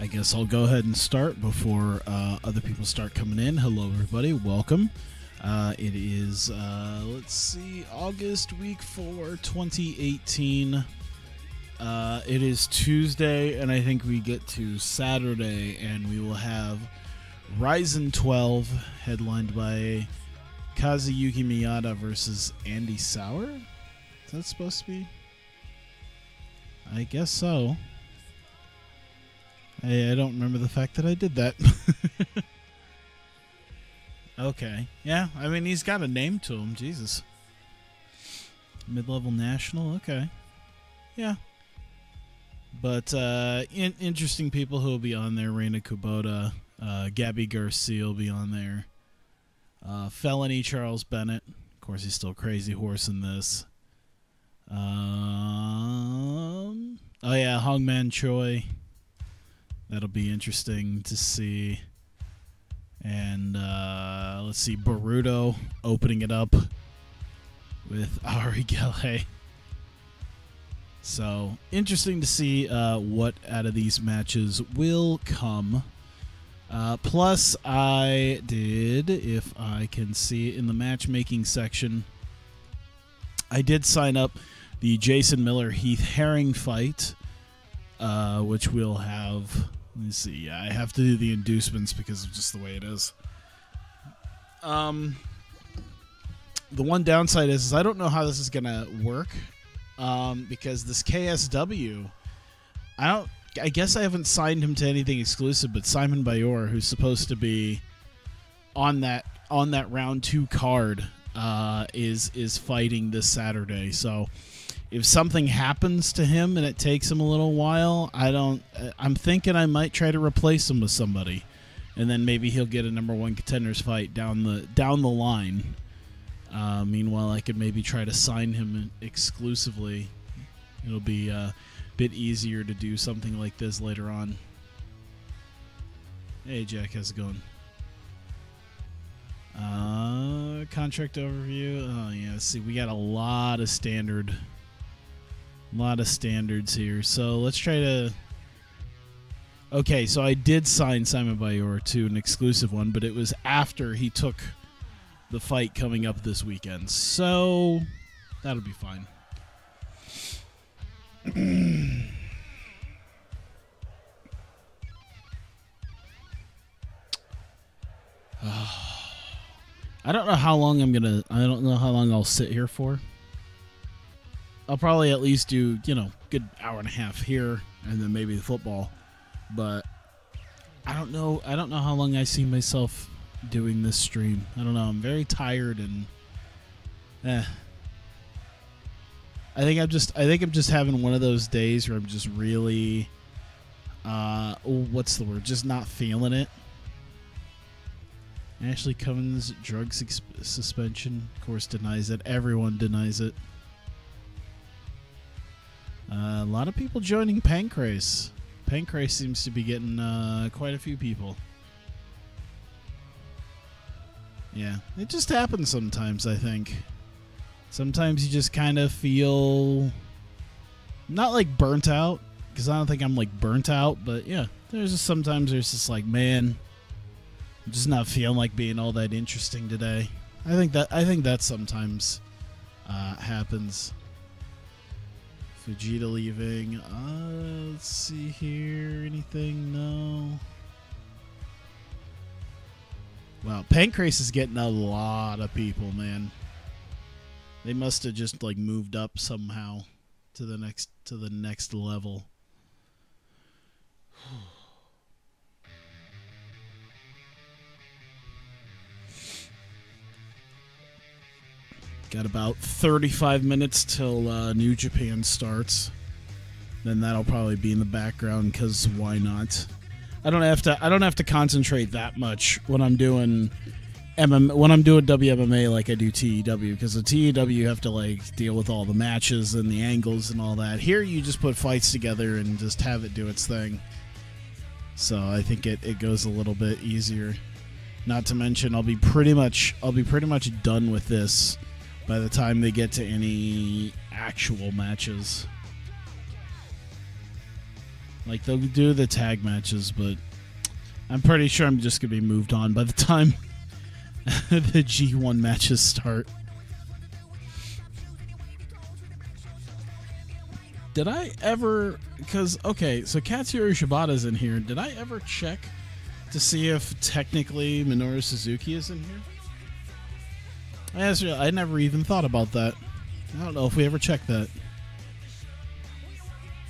I guess I'll go ahead and start before uh, other people start coming in. Hello, everybody. Welcome. Uh, it is, uh, let's see, August week four, 2018. Uh, it is Tuesday, and I think we get to Saturday, and we will have Rizin 12, headlined by Kazuyuki Miyata versus Andy Souwer. Is that supposed to be? I guess so. I, I don't remember the fact that I did that. okay. Yeah, I mean, he's got a name to him. Jesus. Mid level national? Okay. Yeah. But uh, in- interesting people who will be on there Reina Kubota, uh, Gabby Garcia will be on there. Uh, Felony Charles Bennett. Of course, he's still crazy horse in this. Um, oh, yeah, Hongman Choi. That'll be interesting to see. And uh, let's see, Baruto opening it up with Aorigele. So interesting to see uh, what out of these matches will come. Uh, plus, I did, if I can see it in the matchmaking section, I did sign up the Jason Miller Heath Herring fight, uh, which we'll have let me see. Yeah, I have to do the inducements because of just the way it is. Um, the one downside is, is I don't know how this is gonna work. Um, because this KSW, I don't. I guess I haven't signed him to anything exclusive, but Simon Bayor, who's supposed to be on that on that round two card, uh, is is fighting this Saturday. So if something happens to him and it takes him a little while, I don't. I'm thinking I might try to replace him with somebody, and then maybe he'll get a number one contenders fight down the down the line. Uh, meanwhile, I could maybe try to sign him exclusively. It'll be a bit easier to do something like this later on. Hey, Jack, how's it going? Uh, contract overview. Oh yeah, see, we got a lot of standard a lot of standards here. So let's try to. Okay, so I did sign Simon Bayor to an exclusive one, but it was after he took the fight coming up this weekend. So that'll be fine. I don't know how long I'm gonna. I don't know how long I'll sit here for. I'll probably at least do you know good hour and a half here, and then maybe the football. But I don't know. I don't know how long I see myself doing this stream. I don't know. I'm very tired and eh. I think I'm just I think I'm just having one of those days where I'm just really uh what's the word? Just not feeling it. Ashley Cummins drug suspension, of course, denies it. Everyone denies it. Uh, a lot of people joining Pancrase. Pancrase seems to be getting uh, quite a few people. Yeah, it just happens sometimes, I think. Sometimes you just kind of feel not like burnt out, because I don't think I'm like burnt out, but yeah, there's just sometimes there's just like, man, I'm just not feeling like being all that interesting today. I think that I think that sometimes uh, happens. Vegeta leaving. Uh, let's see here. Anything? No. Wow, Pancrase is getting a lot of people, man. They must have just like moved up somehow to the next to the next level. Got about 35 minutes till uh, New Japan starts. Then that'll probably be in the background because why not? I don't have to. I don't have to concentrate that much when I'm doing MM when I'm doing WMMA like I do TEW because the TEW you have to like deal with all the matches and the angles and all that. Here you just put fights together and just have it do its thing. So I think it, it goes a little bit easier. Not to mention I'll be pretty much I'll be pretty much done with this by the time they get to any actual matches. Like they'll do the tag matches, but I'm pretty sure I'm just gonna be moved on by the time the G1 matches start. Did I ever? Because okay, so Katsuyori Shibata's in here. Did I ever check to see if technically Minoru Suzuki is in here? I, never even thought about that. I don't know if we ever checked that.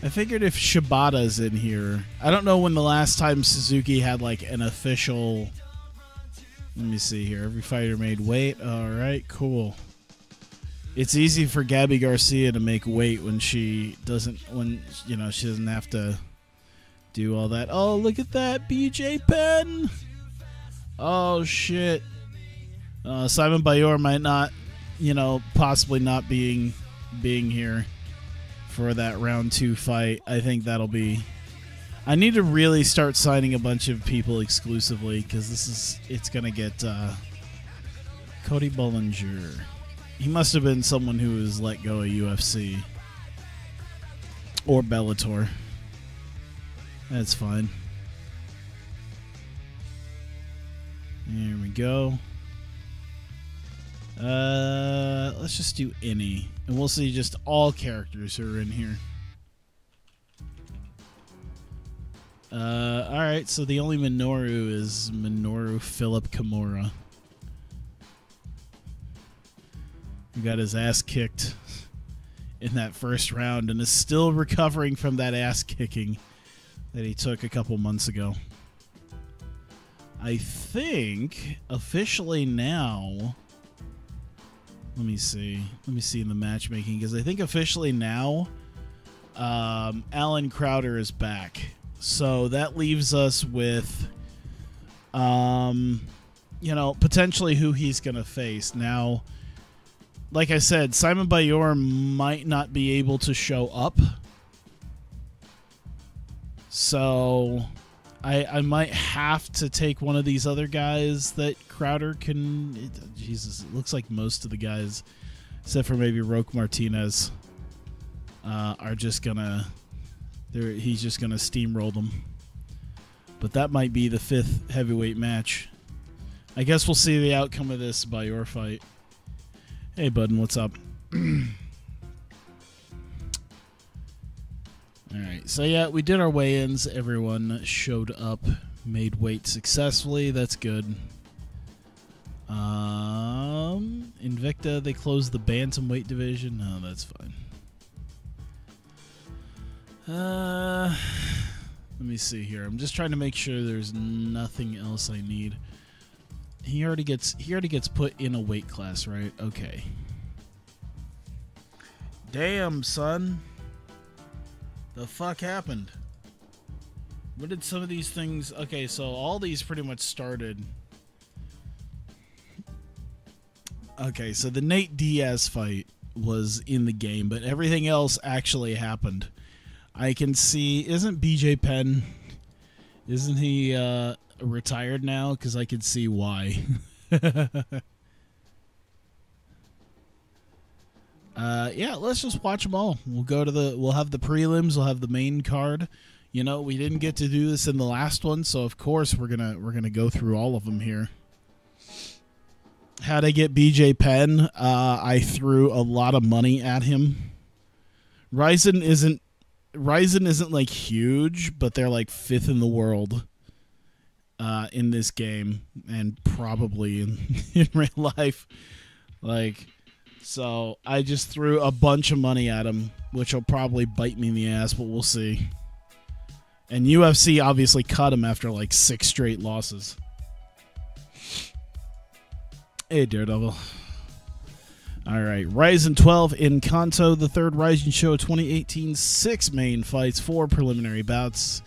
I figured if Shibata's in here, I don't know when the last time Suzuki had like an official. Let me see here. Every fighter made weight. All right, cool. It's easy for Gabby Garcia to make weight when she doesn't, when you know she doesn't have to do all that. Oh, look at that, BJ Penn. Oh shit. Uh, Simon Bayor might not, you know, possibly not being being here for that round two fight. I think that'll be. I need to really start signing a bunch of people exclusively because this is it's gonna get uh, Cody Bollinger. He must have been someone who was let go of UFC or Bellator. That's fine. There we go. Uh, let's just do any, and we'll see just all characters who are in here. Uh, all right. So the only Minoru is Minoru Philip Kimura. He got his ass kicked in that first round and is still recovering from that ass kicking that he took a couple months ago. I think officially now let me see. Let me see in the matchmaking because I think officially now, um, Alan Crowder is back. So that leaves us with, um, you know, potentially who he's going to face. Now, like I said, Simon Bayor might not be able to show up. So I, I might have to take one of these other guys that Crowder can. It, Jesus, it looks like most of the guys, except for maybe Roque Martinez, uh, are just gonna. They're, he's just gonna steamroll them. But that might be the fifth heavyweight match. I guess we'll see the outcome of this Bayor fight. Hey, Budden, what's up? All right, so yeah, we did our weigh-ins. Everyone showed up, made weight successfully. That's good. Um, Invicta, they closed the bantamweight division. No, that's fine. Uh, let me see here. I'm just trying to make sure there's nothing else I need. He already gets he already gets put in a weight class, right? Okay. Damn, son. The fuck happened? What did some of these things... Okay, so all these pretty much started... Okay, so the Nate Diaz fight was in the game, but everything else actually happened. I can see... Isn't BJ Penn... Isn't he uh, retired now? Because I can see why. uh, yeah, let's just watch them all. We'll go to the. We'll have the prelims. We'll have the main card. You know, we didn't get to do this in the last one, so of course we're gonna we're gonna go through all of them here. How to get BJ Penn? Uh, I threw a lot of money at him. Rizin isn't Rizin isn't like huge, but they're like fifth in the world uh, in this game, and probably in in real life. Like so I just threw a bunch of money at him, which will probably bite me in the ass, but we'll see. And UFC obviously cut him after like six straight losses. Hey, Daredevil. All right, Rizin 12 in Kanto, the third Rizin Show 2018. Six main fights, four preliminary bouts.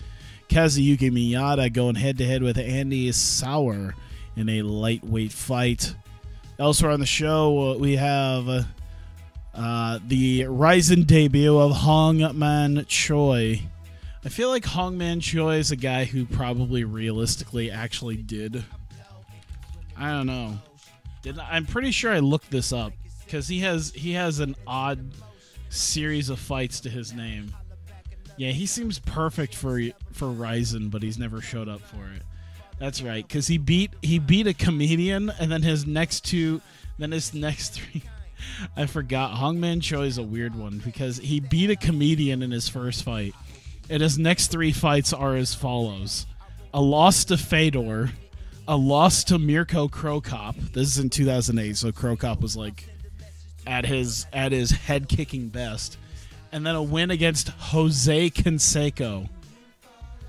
Kazuyuki Miyata going head to head with Andy Souwer in a lightweight fight. Elsewhere on the show, uh, we have uh, uh, the Rizin debut of Hong Man Choi. I feel like Hong Man Choi is a guy who probably realistically actually did. I don't know. Did I'm pretty sure I looked this up because he has he has an odd series of fights to his name. Yeah, he seems perfect for for Rizin, but he's never showed up for it. That's right, because he beat he beat a comedian, and then his next two, then his next three. I forgot. Hongman Choi is a weird one because he beat a comedian in his first fight, and his next three fights are as follows: a loss to Fedor, a loss to Mirko Cro Cop. This is in 2008, so Cro Cop was like at his at his head kicking best, and then a win against Jose Canseco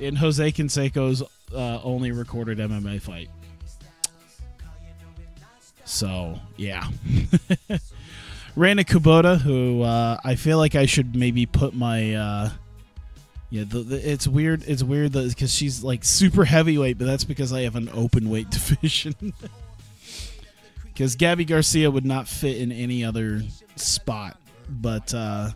in Jose Canseco's uh, only recorded MMA fight. So yeah, Reina Kubota, who uh, I feel like I should maybe put my uh, yeah. The, the, it's weird. It's weird because she's like super heavyweight, but that's because I have an open weight division. Because Gabby Garcia would not fit in any other spot, but. Uh,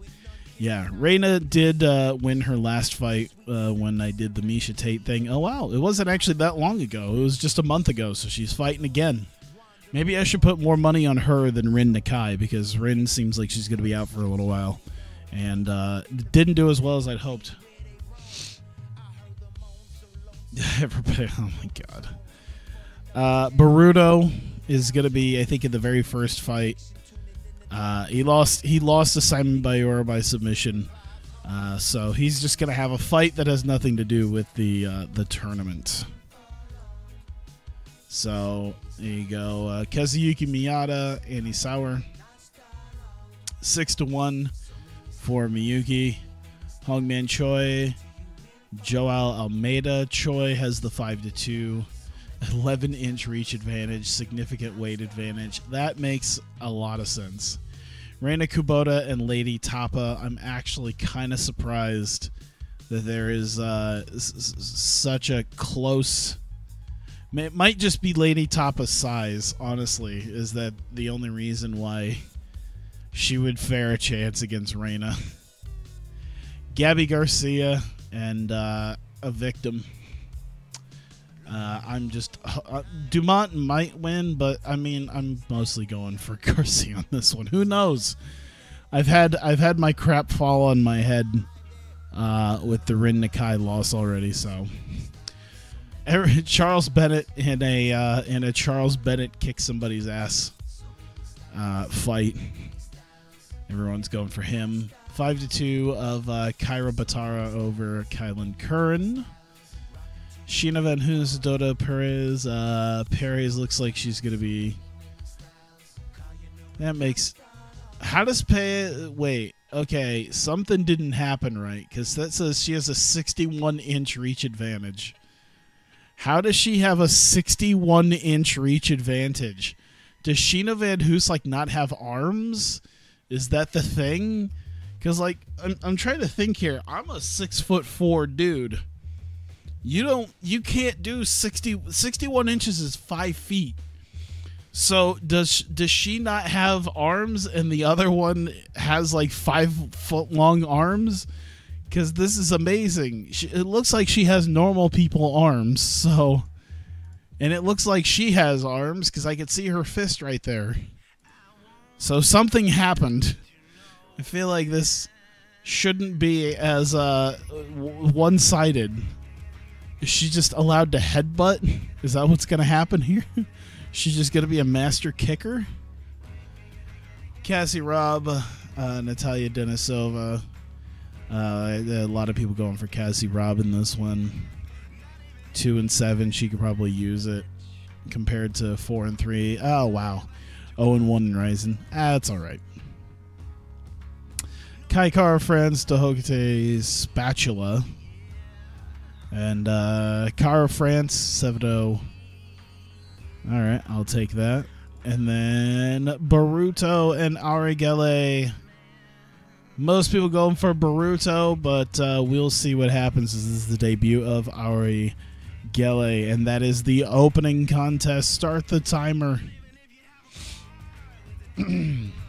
yeah, Reina did uh, win her last fight uh, when I did the Miesha Tate thing. Oh wow, it wasn't actually that long ago. It was just a month ago, so she's fighting again. Maybe I should put more money on her than Rin Nakai because Rin seems like she's going to be out for a little while, and uh, didn't do as well as I'd hoped. Everybody, oh my god. Uh, Baruto is to be, I think, in the very first fight. Uh, he lost. He lost to Simon Bayora by submission. Uh, so he's just gonna have a fight that has nothing to do with the uh, the tournament. So there you go. Uh, Kazuyuki Miyata, Andy Souwer, six to one for Miyuki. Hongman Choi, Joel Almeida. Choi has the five to two. 11 inch reach advantage, significant weight advantage. That makes a lot of sense. Reina Kubota and Lady Tapa, I'm actually kind of surprised that there is uh, s- such a close. It might just be Lady Tapa's size, honestly, is that the only reason why she would fare a chance against Reina. Gabby Garcia and uh, a victim. Uh, I'm just uh, Dumont might win, but I mean I'm mostly going for Garcia on this one. Who knows? I've had I've had my crap fall on my head uh, with the Rin Nakai loss already. So Charles Bennett in a uh, in a Charles Bennett kick somebody's ass uh, fight. Everyone's going for him. Five to two of uh, Kyra Batara over Kylan Curran. Sheena Van Hoos, Dota Perez. Uh, Perez looks like she's going to be. That makes. How does pay? Wait. Okay. Something didn't happen right because that says she has a 61 inch reach advantage. How does she have a 61 inch reach advantage? Does Sheena Van Hoos like not have arms? Is that the thing? Because like I'm, I'm trying to think here. I'm a six foot four dude. You don't you can't do 60 61 inches is five feet. So does does she not have arms and the other one has like five foot long arms? Because this is amazing. She, it looks like she has normal people arms so. And it looks like she has arms because i could see her fist right there. So something happened i feel like this shouldn't be as uh, one-sided is she just allowed to headbutt? Is that what's going to happen here? She's just going to be a master kicker? Cassie Robb, uh, Natalia Denisova. Uh, a lot of people going for Cassie Robb in this one. Two and seven, she could probably use it compared to four and three. Oh wow, zero and one in Rizin. Ah, that's all right. Kai Kara France, Dehokate Spatula. And uh, Kara France, 7 0. All right, I'll take that. And then Baruto and Aorigele. Most people going for Baruto, but uh, we'll see what happens. This is the debut of Ari Gele, and that is the opening contest. Start the timer.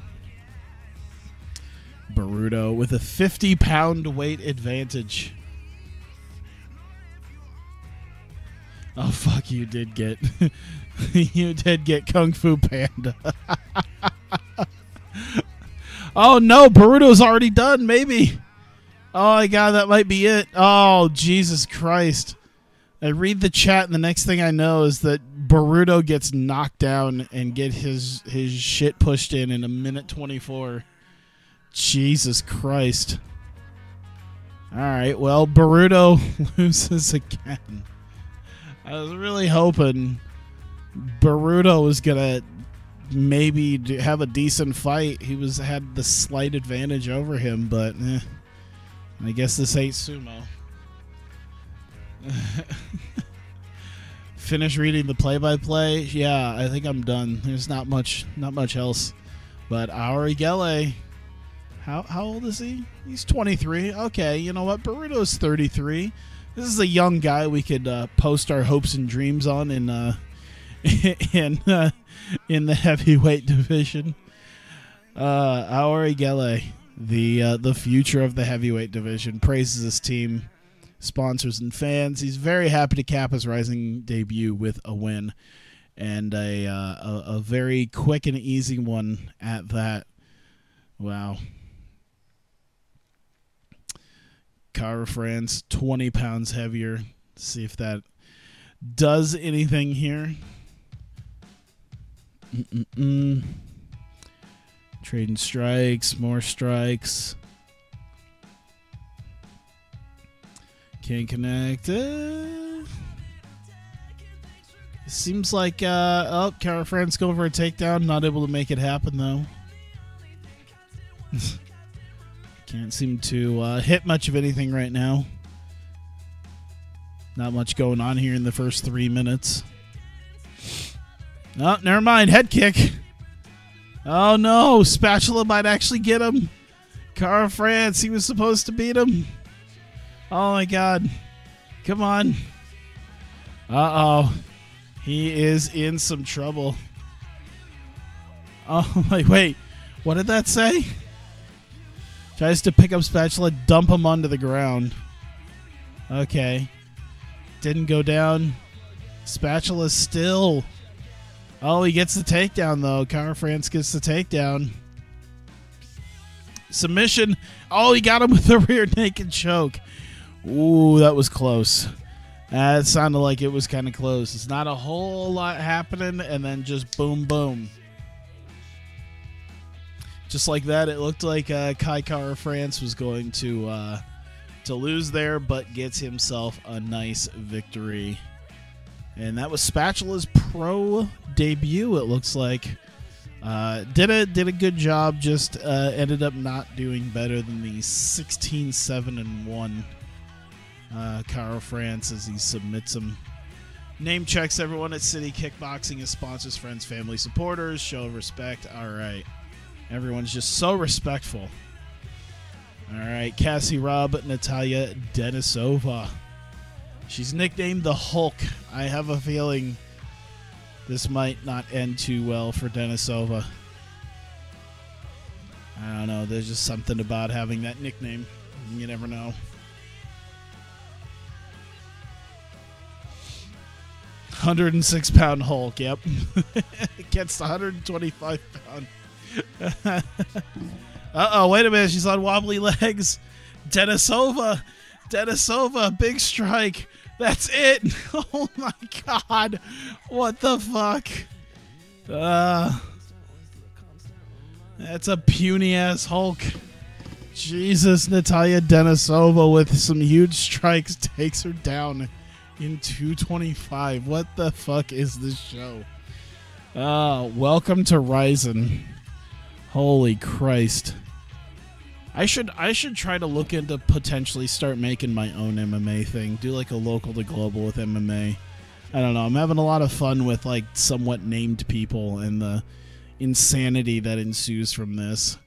Baruto with a 50 pound weight advantage. Oh fuck! You did get, you did get Kung Fu Panda. oh no, Baruto's already done. Maybe, Oh my god, that might be it. Oh, Jesus Christ. I read the chat and the next thing I know is that Baruto gets knocked down and get his his shit pushed in in a minute 24. Jesus Christ. All right, well, Baruto loses again. I was really hoping Baruto was going to maybe have a decent fight. He was had the slight advantage over him, but eh, I guess this ain't sumo. Finish reading the play-by-play. Yeah, I think I'm done. There's not much, not much else. But Aorigele, how how old is he? He's 23. Okay, you know what? Baruto's 33. This is a young guy we could uh, post our hopes and dreams on in uh, in uh, in the heavyweight division. Uh, Aorigele, the uh, the future of the heavyweight division, praises his team, sponsors, and fans. He's very happy to cap his Rizin debut with a win, and a uh, a, a very quick and easy one at that. Wow. Kara France, 20 pounds heavier. See if that does anything here. Mm-mm-mm. Trading strikes, more strikes. Can't connect. Uh, seems like uh, oh, Kara France going for a takedown. Not able to make it happen though. Can't seem to uh, hit much of anything right now. Not much going on here in the first three minutes. Oh, never mind. Head kick. Oh no, Spatula might actually get him. Kara France, he was supposed to beat him. Oh my god. Come on. Uh oh. He is in some trouble. Oh my wait. What did that say? Tries to pick up Spatula, dump him onto the ground. Okay. Didn't go down. Spatula still Oh, he gets the takedown though. Kara France gets the takedown. Submission. Oh, he got him with the rear naked choke. Ooh, that was close. That sounded like it was kind of close. It's not a whole lot happening, and then just boom, boom. Just like that, it looked like uh, Kai Kara France was going to uh, to lose there, but gets himself a nice victory. And that was Spatula's pro debut. It looks like uh, did a did a good job. Just uh, ended up not doing better than the 16 7 and one. Uh, France as he submits him. Name checks everyone at City Kickboxing as sponsors, friends, family, supporters. Show respect. All right, everyone's just so respectful. All right, Cassie Robb, Natalia Denisova. She's nicknamed the Hulk. I have a feeling this might not end too well for Denisova. I don't know. There's just something about having that nickname. You never know. Hundred and six pound Hulk. Yep, against 125 pound. uh oh! Wait a minute. She's on wobbly legs. Denisova. Denisova. Big strike. That's it. Oh my god. What the fuck? Uh, that's a puny ass Hulk. Jesus, Natalia Denisova with some huge strikes takes her down in 225. What the fuck is this show? Uh, welcome to Rizin. Holy Christ. I should I should try to look into potentially start making my own MMA thing. Do like a local to global with MMA. I don't know. I'm having a lot of fun with like somewhat named people and the insanity that ensues from this.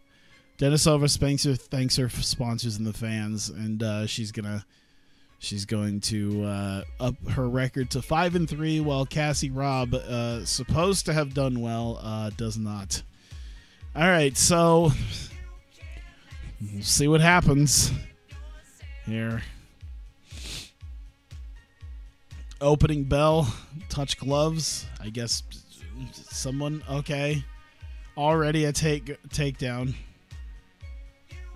Denisova Spencer thanks her sponsors and the fans, and uh, she's gonna she's going to uh, up her record to five and three, while Cassie Robb, uh, supposed to have done well, uh, does not. All right, so see what happens here. Opening bell, touch gloves. I guess someone okay. Already a take takedown.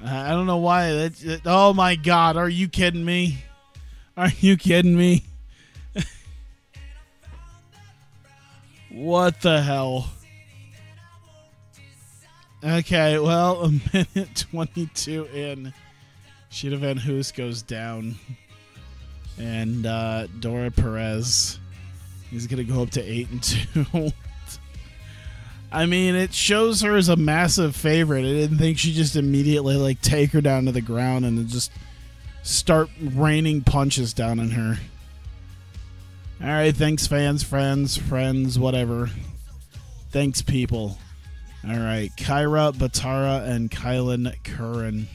I don't know why. That, oh my God! Are you kidding me? Are you kidding me? what the hell? Okay, well, a minute 22 in. Sheeta Van Hoos goes down. And uh, Dora Perez is going to go up to 8 and 2. I mean, it shows her as a massive favorite. I didn't think she just immediately like take her down to the ground and just start raining punches down on her. All right, thanks fans, friends, friends, whatever. Thanks people. All right, Kyra Batara and Kylan Curran.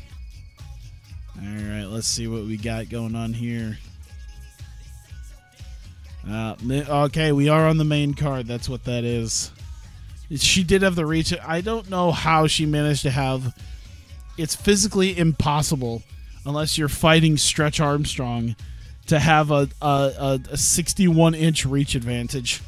All right, let's see what we got going on here. Uh, okay, we are on the main card. That's what that is. She did have the reach. I don't know how she managed to have. It's physically impossible, unless you're fighting Stretch Armstrong, to have a a, a 61 inch reach advantage.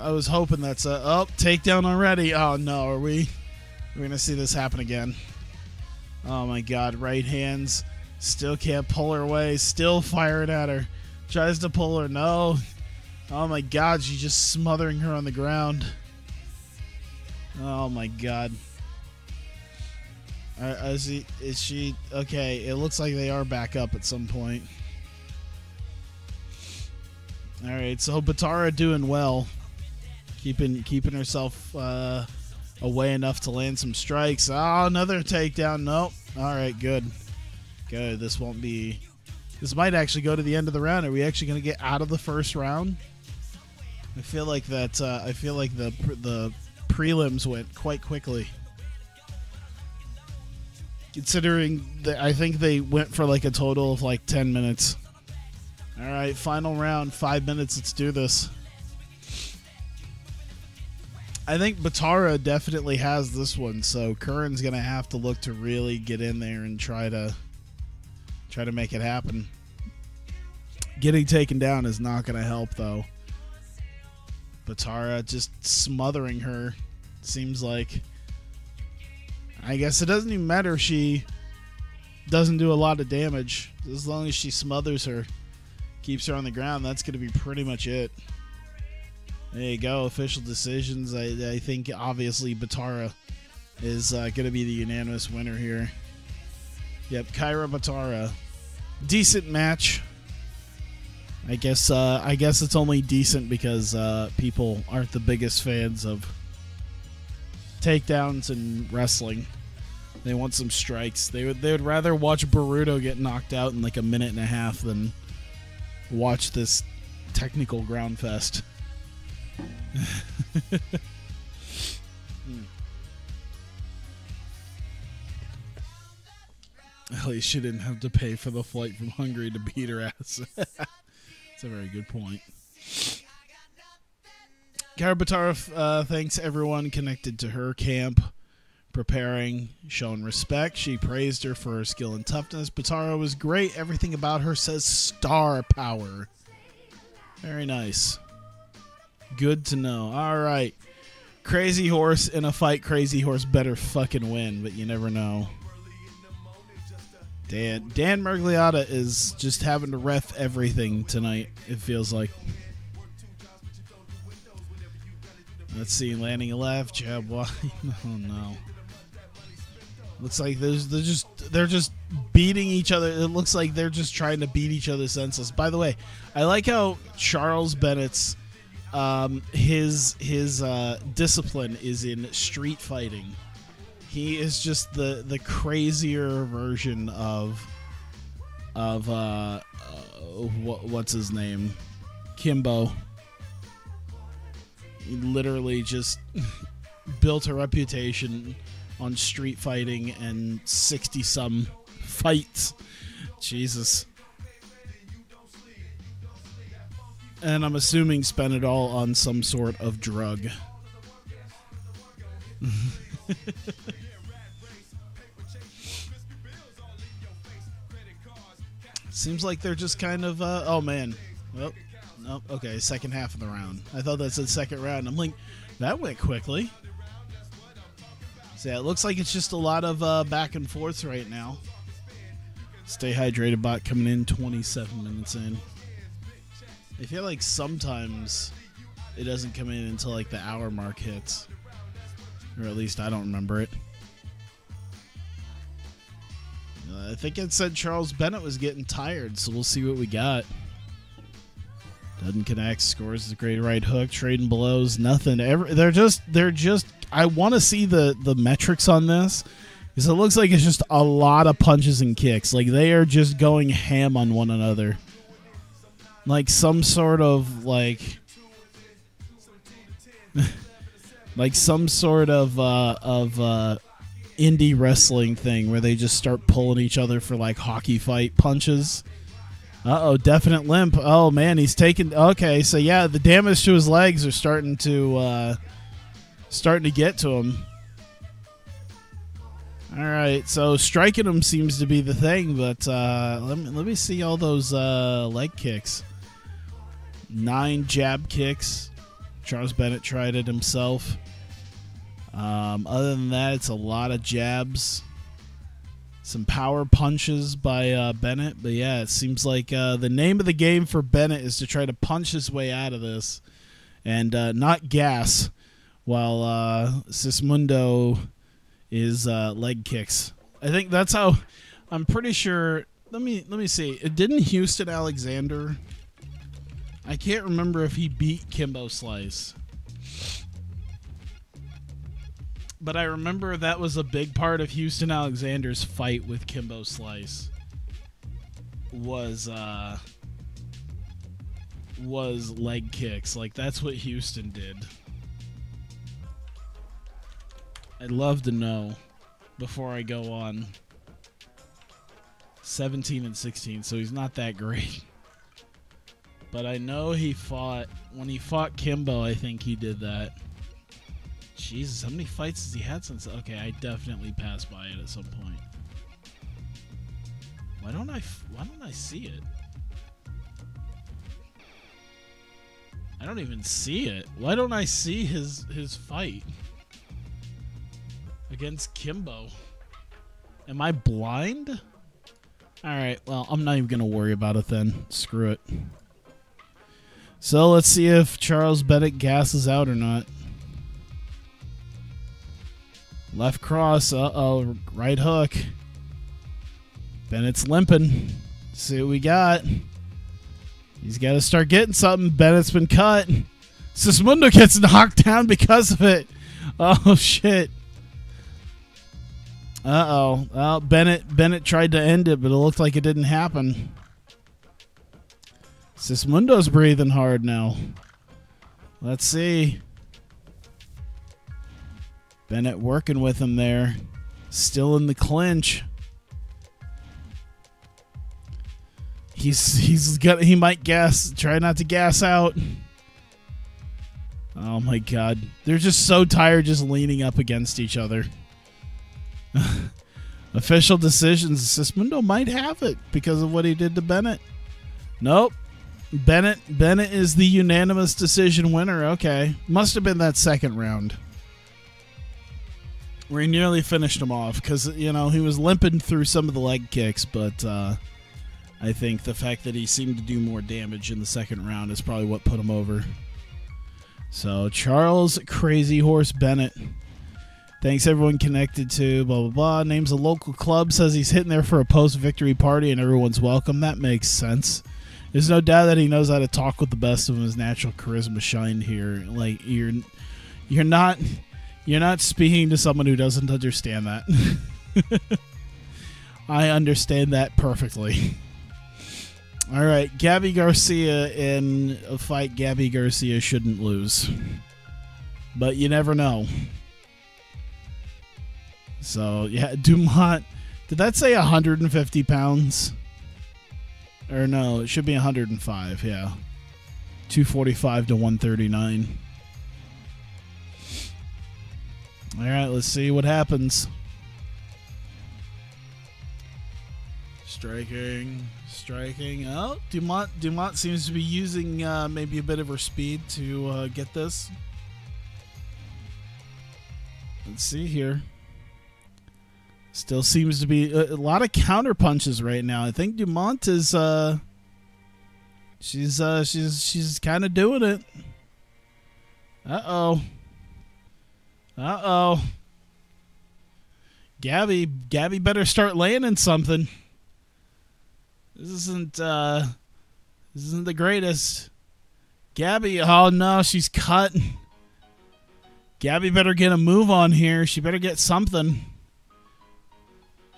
I was hoping that's a oh takedown already. Oh no, are we? We're gonna see this happen again. Oh my God! Right hands still can't pull her away. Still firing at her. Tries to pull her. No. Oh my god, she's just smothering her on the ground. Oh my god. Uh, is, he, is she okay? It looks like they are back up at some point. All right, so Batara doing well, keeping keeping herself uh, away enough to land some strikes. Oh, another takedown. Nope. All right, good, good. This won't be this might actually go to the end of the round. Are we actually going to get out of the first round? I feel like that. Uh, I feel like the the prelims went quite quickly. Considering that, I think they went for like a total of like ten minutes. All right, final round, five minutes. Let's do this. I think Batara definitely has this one, so Curran's gonna have to look to really get in there and try to Try to make it happen. Getting taken down is not to help, though. Batara just smothering her seems like. I guess it doesn't even matter if she doesn't do a lot of damage. As long as she smothers her, keeps her on the ground, that's to be pretty much it. There you go. Official decisions. I, I think obviously Batara is uh, going to be the unanimous winner here. Yep, Kyra Batara decent match. I guess uh, I guess it's only decent because uh, people aren't the biggest fans of takedowns and wrestling. They want some strikes. They would they would rather watch Baruto get knocked out in like a minute and a half than watch this technical ground fest. Hmm. At least she didn't have to pay for the flight from Hungary to beat her ass. That's a very good point. Kyra Batara uh, thanks everyone connected to her camp, preparing, showing respect. She praised her for her skill and toughness. Batara was great. Everything about her says star power. Very nice. Good to know. All right. Crazy Horse in a fight, Crazy Horse better fucking win, but you never know. Dan Dan Miragliotta is just having to ref everything tonight. It feels like. Let's see, landing a left, jab Why? oh no. Looks like there's they're just they're just beating each other. It looks like they're just trying to beat each other senseless. By the way, I like how Charles Bennett's um, his his uh, discipline is in street fighting. He is just the the crazier version of of uh, uh what, what's his name, Kimbo. He literally just built a reputation on street fighting and 60 some fights. Jesus. And I'm assuming spent it all on some sort of drug. Seems like they're just kind of. Uh, oh man. Well, nope. Okay, second half of the round. I thought that's the second round. I'm like, That went quickly. So yeah, it looks like it's just a lot of uh, back and forth right now. Stay hydrated bot coming in 27 minutes in. I feel like sometimes it doesn't come in until like the hour mark hits. Or at least I don't remember it. Uh, I think it said Charles Bennett was getting tired, so we'll see what we got. Doesn't connect, scores a great right hook, trading blows, nothing. Every, they're just they're just I want to see the the metrics on this because it looks like it's just a lot of punches and kicks. Like they are just going ham on one another. Like some sort of like like some sort of uh of uh indie wrestling thing where they just start pulling each other for like hockey fight punches. Uh oh, definite limp. Oh man, he's taking. Okay, so yeah, the damage to his legs are starting to uh, starting to get to him. All right, so striking him seems to be the thing, but uh, let me let me see all those uh, leg kicks. Nine jab kicks. Charles Bennett tried it himself. Um, other than that, it's a lot of jabs, some power punches by uh, Bennett. But yeah, it seems like uh, the name of the game for Bennett is to try to punch his way out of this and uh, not gas, while uh, Sismundo is uh, leg kicks. I think that's how. I'm pretty sure. Let me let me see. It didn't Houston Alexander. I can't remember if he beat Kimbo Slice. but I remember that was a big part of Houston Alexander's fight with Kimbo Slice. Was uh was leg kicks. Like that's what Houston did. I'd love to know before I go on. 17 and 16, so he's not that great. But I know he fought when he fought Kimbo, I think he did that. Jesus, how many fights has he had since? Okay, I definitely passed by it at some point. Why don't I? Why don't I see it? I don't even see it. Why don't I see his his fight against Kimbo? Am I blind? All right. Well, I'm not even gonna worry about it then. Screw it. So let's see if Charles Bennett gasses out or not. Left cross. Uh oh. Right hook. Bennett's limping. See what we got. He's got to start getting something. Bennett's been cut. Sismundo gets knocked down because of it. Oh shit. Uh oh. Well, Bennett Bennett tried to end it, but it looked like it didn't happen. Sismundo's breathing hard now. Let's see. Bennett working with him there. Still in the clinch. He's he's got he might gas try not to gas out. Oh my god. They're just so tired just leaning up against each other. Official decisions. Sismundo might have it because of what he did to Bennett. Nope. Bennett Bennett is the unanimous decision winner. Okay. Must have been that second round. We nearly finished him off because you know he was limping through some of the leg kicks, but uh, I think the fact that he seemed to do more damage in the second round is probably what put him over. So Charles Crazy Horse Bennett. Thanks everyone connected to blah blah blah. Names a local club, says he's hitting there for a post victory party and everyone's welcome. That makes sense. There's no doubt that he knows how to talk with the best of them. His natural charisma shined here. Like you're you're not you're not speaking to someone who doesn't understand that. I understand that perfectly. All right, Gabby Garcia in a fight Gabby Garcia shouldn't lose. But you never know. So, yeah, Dumont. Did that say 150 pounds? Or no, it should be 105, yeah. 245 to 139. All right, let's see what happens. Striking, striking. Oh, Dumont. Dumont seems to be using uh, maybe a bit of her speed to uh, get this. Let's see here. Still seems to be a, a lot of counter punches right now. I think Dumont is uh she's uh she's she's kind of doing it. Uh-oh. Uh-oh. Gabby, Gabby better start landing something. This isn't uh this isn't the greatest. Gabby, oh no, she's cut. Gabby better get a move on here. She better get something.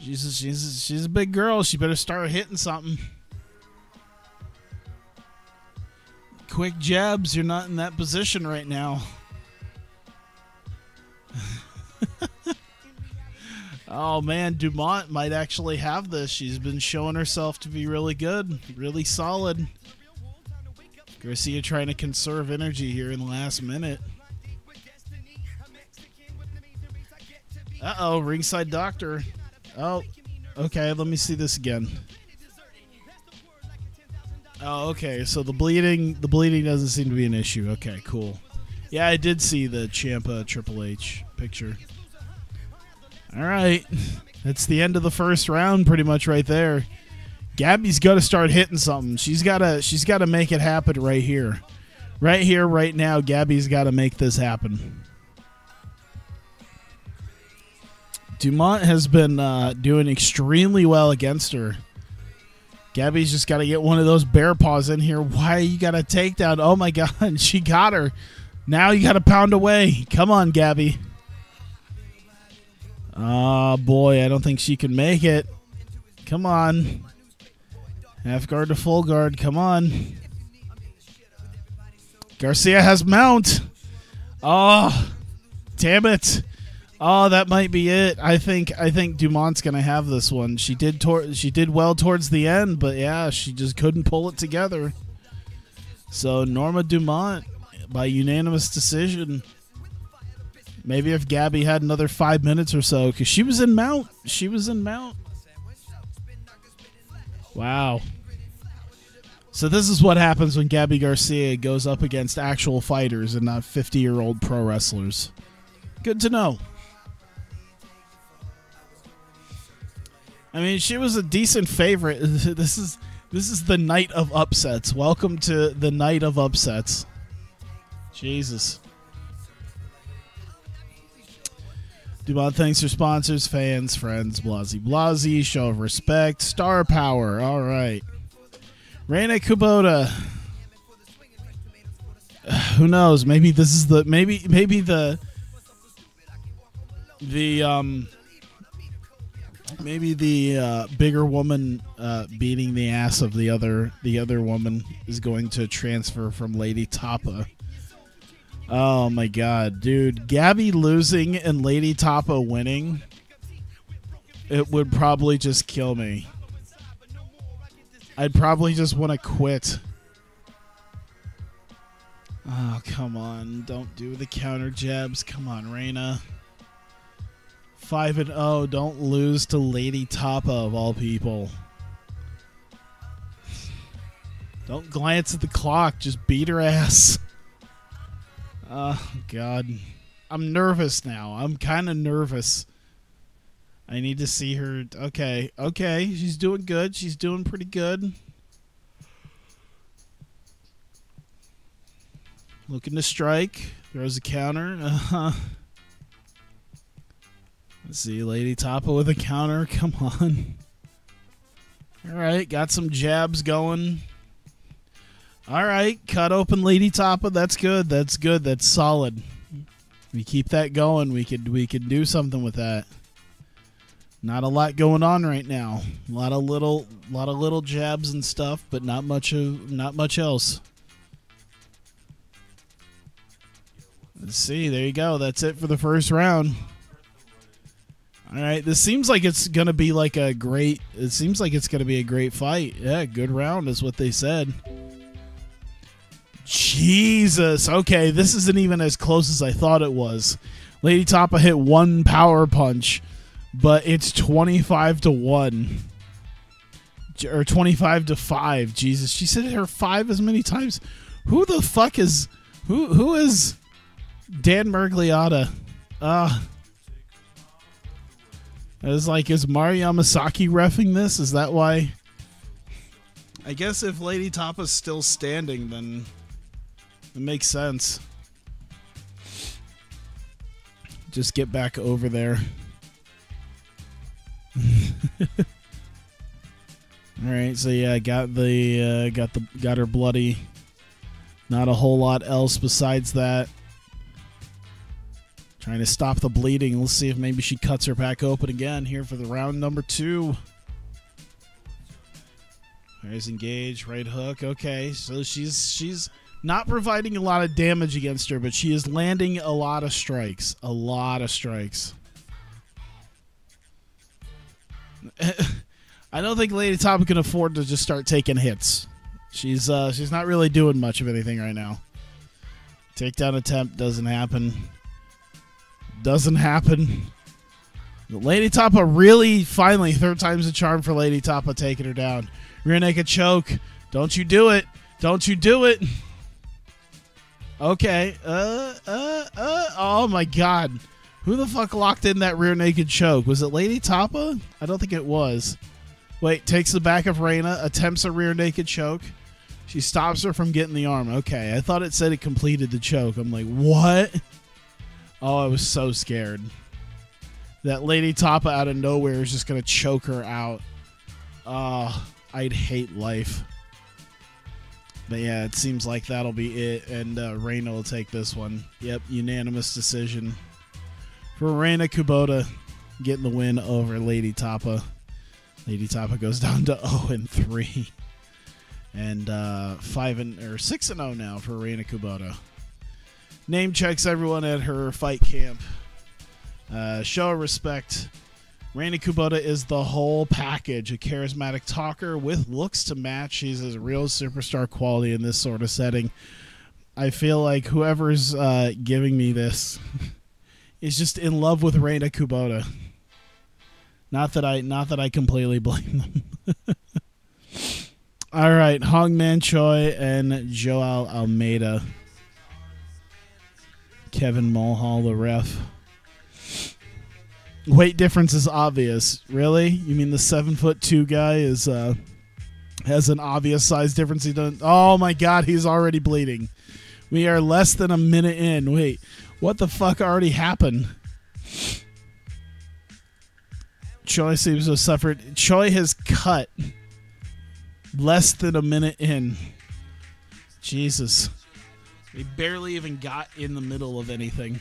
She's a, she's a, she's a big girl. She better start hitting something. Quick jabs. You're not in that position right now. oh man, Dumont might actually have this. She's been showing herself to be really good, really solid. Garcia trying to conserve energy here in the last minute. Uh oh, ringside doctor. Oh, okay. Let me see this again. Oh, okay. So the bleeding, the bleeding doesn't seem to be an issue. Okay, cool. Yeah, I did see the Champa Triple H picture. All right, that's the end of the first round, pretty much right there. Gabby's got to start hitting something. She's got to, she's got to make it happen right here, right here, right now. Gabby's got to make this happen. Dumont has been uh, doing extremely well against her. Gabby's just got to get one of those bear paws in here. Why you got a takedown? Oh my god, she got her. Now you got to pound away. Come on, Gabby. Oh boy, I don't think she can make it. Come on. Half guard to full guard. Come on. Garcia has mount. Oh, damn it. Oh, that might be it. I think I think Dumont's gonna have this one. She did tor- she did well towards the end, but yeah, she just couldn't pull it together. So Norma Dumont by unanimous decision. Maybe if Gabby had another five minutes or so, because she was in mount. She was in mount. Wow. So this is what happens when Gabby Garcia goes up against actual fighters and not 50 year old pro wrestlers. Good to know. I mean, she was a decent favorite. This is this is the night of upsets. Welcome to the night of upsets. Jesus. Dumont thanks for sponsors, fans, friends, Blasey Blasey, show of respect, star power. All right. Reina Kubota. Who knows? Maybe this is the maybe maybe the the um maybe the uh, bigger woman uh, beating the ass of the other the other woman is going to transfer from Lady Tapa. Oh my god, dude! Gabby losing and Lady Tapa winning, it would probably just kill me. I'd probably just want to quit. Oh come on! Don't do the counter jabs. Come on, Reina. Five and oh, don't lose to Lady Tapa of all people. Don't glance at the clock. Just beat her ass. Oh God, I'm nervous now. I'm kind of nervous. I need to see her. Okay, okay, she's doing good. She's doing pretty good. Looking to strike. Throws a counter. Uh huh. See, Lady Tapa with a counter. Come on. All right, got some jabs going. All right, cut open Lady Tapa. That's good. That's good. That's solid. We keep that going. We could we could do something with that. Not a lot going on right now. A lot of little lot of little jabs and stuff, but not much of not much else. Let's see. There you go. That's it for the first round. All right, this seems like it's gonna be like a great. It seems like it's gonna be a great fight. Yeah, good round is what they said. Jesus. Okay, this isn't even as close as I thought it was. Lady Tapa hit one power punch, but it's twenty-five to one or twenty-five to five. Jesus, she said her five as many times. Who the fuck is who? Who is Dan Miragliotta? Uh I was like, is Mario Yamasaki refing this? Is that why? I guess if Lady Tapa's still standing, then it makes sense. Just get back over there. All right, so yeah, got the uh, got the got her bloody. Not a whole lot else besides that. Trying to stop the bleeding. Let's see if maybe she cuts her back open again here for the round number two. There's engage, right hook. Okay, so she's she's not providing a lot of damage against her, but she is landing a lot of strikes. A lot of strikes. I don't think Lady Top can afford to just start taking hits. She's uh, she's not really doing much of anything right now. Takedown attempt doesn't happen. Doesn't happen. Lady Tapa really finally third time's a charm for Lady Tapa taking her down. Rear naked choke. Don't you do it. Don't you do it. Okay. Uh uh uh oh my god. Who the fuck locked in that rear naked choke? Was it Lady Tapa? I don't think it was. Wait, takes the back of Reina, attempts a rear naked choke. She stops her from getting the arm. Okay, I thought it said it completed the choke. I'm like, what? Oh, I was so scared. That Lady Tapa out of nowhere is just going to choke her out. Oh, I'd hate life. But yeah, it seems like that'll be it. And uh, Reina will take this one. Yep, unanimous decision for Reina Kubota getting the win over Lady Tapa. Lady Tapa goes down to 0 and 3. And uh, 5 and or 6 and 0 now for Reina Kubota. Name checks everyone at her fight camp. Uh, show respect. Randy Kubota is the whole package. A charismatic talker with looks to match. She's a real superstar quality in this sort of setting. I feel like whoever's uh, giving me this is just in love with Reina Kubota. Not that I not that I completely blame them. All right, Hongman Choi and Joel Almeida. Kevin Mulhall, the ref. Weight difference is obvious. Really? You mean the seven foot two guy is uh has an obvious size difference? He doesn't. Oh my God, he's already bleeding. We are less than a minute in. Wait, what the fuck already happened? Choi seems to have suffered. Choi has cut less than a minute in. Jesus. We barely even got in the middle of anything.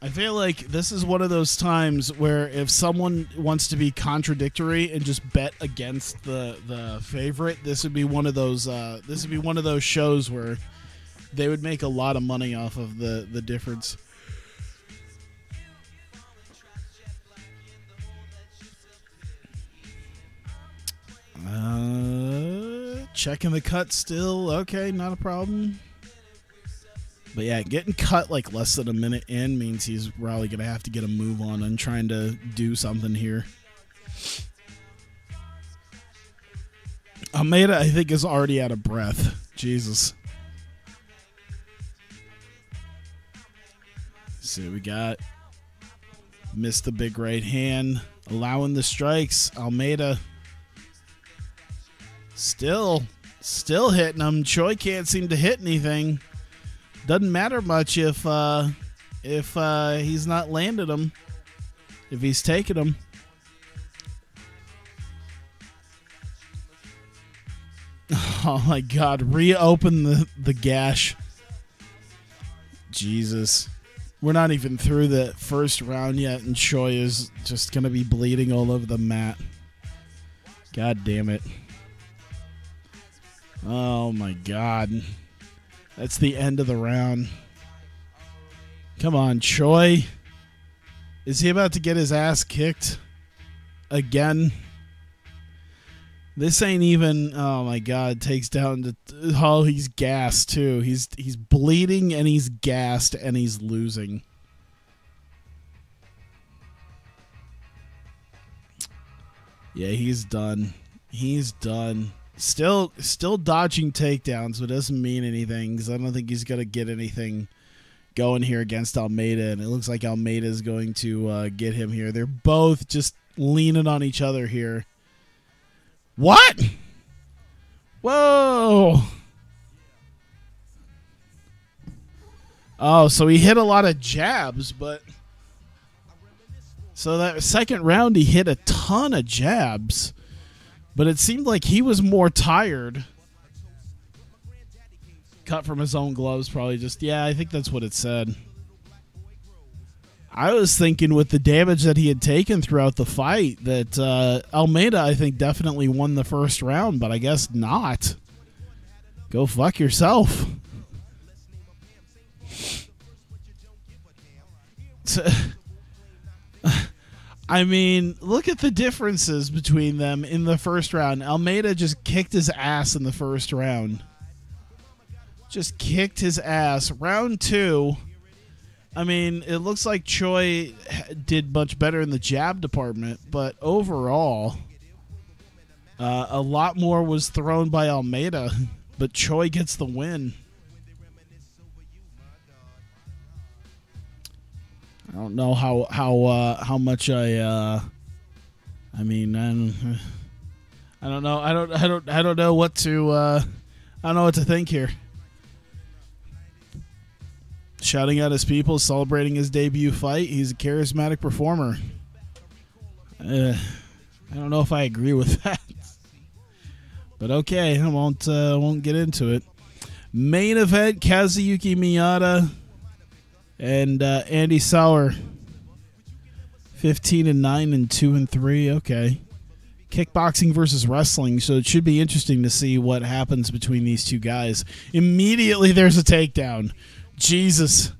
I feel like this is one of those times where if someone wants to be contradictory and just bet against the the favorite, this would be one of those uh, this would be one of those shows where they would make a lot of money off of the the difference. Uh, checking the cut still. Okay, not a problem. But yeah, getting cut like less than a minute in means he's probably going to have to get a move on and trying to do something here. Almeida, I think, is already out of breath. Jesus. Let's see what we got. Missed the big right hand. Allowing the strikes. Almeida Still, still hitting him. Choi can't seem to hit anything. Doesn't matter much if uh, if uh, he's not landed them. If he's taking them. Oh my God! Reopen the the gash. Jesus, we're not even through the first round yet, and Choi is just gonna be bleeding all over the mat. God damn it. Oh my god. That's the end of the round. Come on, Choi. Is he about to get his ass kicked again? This ain't even oh my god, takes down The, oh he's gassed too. He's he's bleeding and he's gassed and he's losing. Yeah, he's done. He's done. Still, still dodging takedowns, but doesn't mean anything because I don't think he's gonna get anything going here against Almeida, and it looks like Almeida is going to uh, get him here. They're both just leaning on each other here. What? Whoa. Oh, so he hit a lot of jabs, but. So that second round, he hit a ton of jabs, but it seemed like he was more tired. Cut from his own gloves, probably just, yeah, I think that's what it said. I was thinking with the damage that he had taken throughout the fight that uh, Almeida, I think, definitely won the first round, but I guess not. Go fuck yourself. I mean, look at the differences between them in the first round. Almeida just kicked his ass in the first round. Just kicked his ass. Round two. I mean, it looks like Choi did much better in the jab department, but overall, uh, a lot more was thrown by Almeida, but Choi gets the win. I don't know how how uh, how much I. Uh, I mean, I don't, I don't know. I don't. I don't. I don't know what to. Uh, I don't know what to think here. Shouting at his people, celebrating his debut fight. He's a charismatic performer. Uh, I don't know if I agree with that, but okay, I won't. Uh, won't get into it. Main event: Kazuyuki Miyata and uh, Andy Souwer, 15 and 9 and 2 and 3. Okay. Kickboxing versus wrestling. So it should be interesting to see what happens between these two guys. Immediately there's a takedown. Jesus.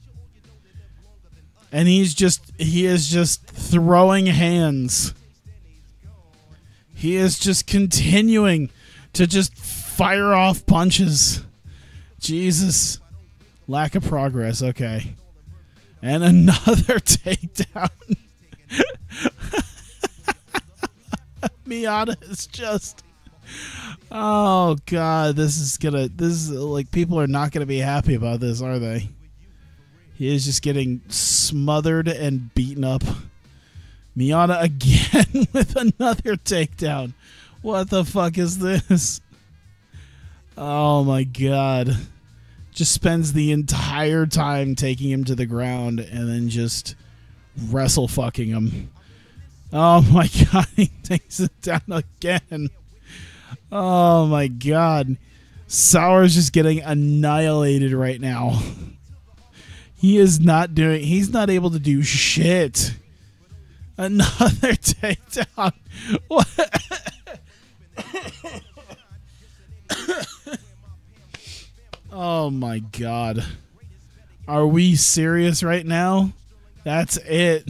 And he's just he is just throwing hands. He is just continuing to just fire off punches. Jesus. Lack of progress. Okay. And another takedown. Miyata is just Oh god, this is gonna this is like people are not gonna be happy about this, are they? He is just getting smothered and beaten up. Miyata again with another takedown. What the fuck is this? Oh my god just spends the entire time taking him to the ground and then just wrestle fucking him. Oh my god, he takes it down again. Oh my god. Souwer's just getting annihilated right now. He is not doing he's not able to do shit. Another takedown. What my god. Are we serious right now? That's it.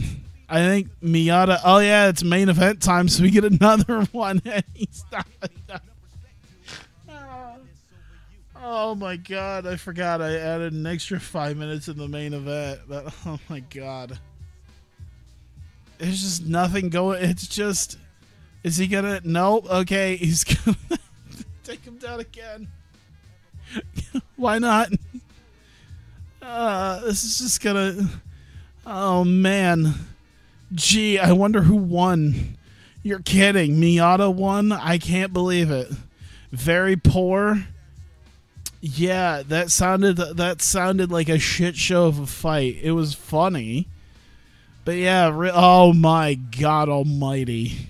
I think Miyata. Oh yeah, it's main event time, so we get another one. Oh my god, I forgot I added an extra five minutes in the main event. But oh my god. There's just nothing going. It's just. Is he gonna. Nope. Okay, he's gonna take him down again. Why not? Uh, this is just gonna. Oh man. Gee, I wonder who won. You're kidding. Miyata won? I can't believe it. Very poor. Yeah, that sounded that sounded like a shit show of a fight. It was funny. But yeah, oh my god almighty.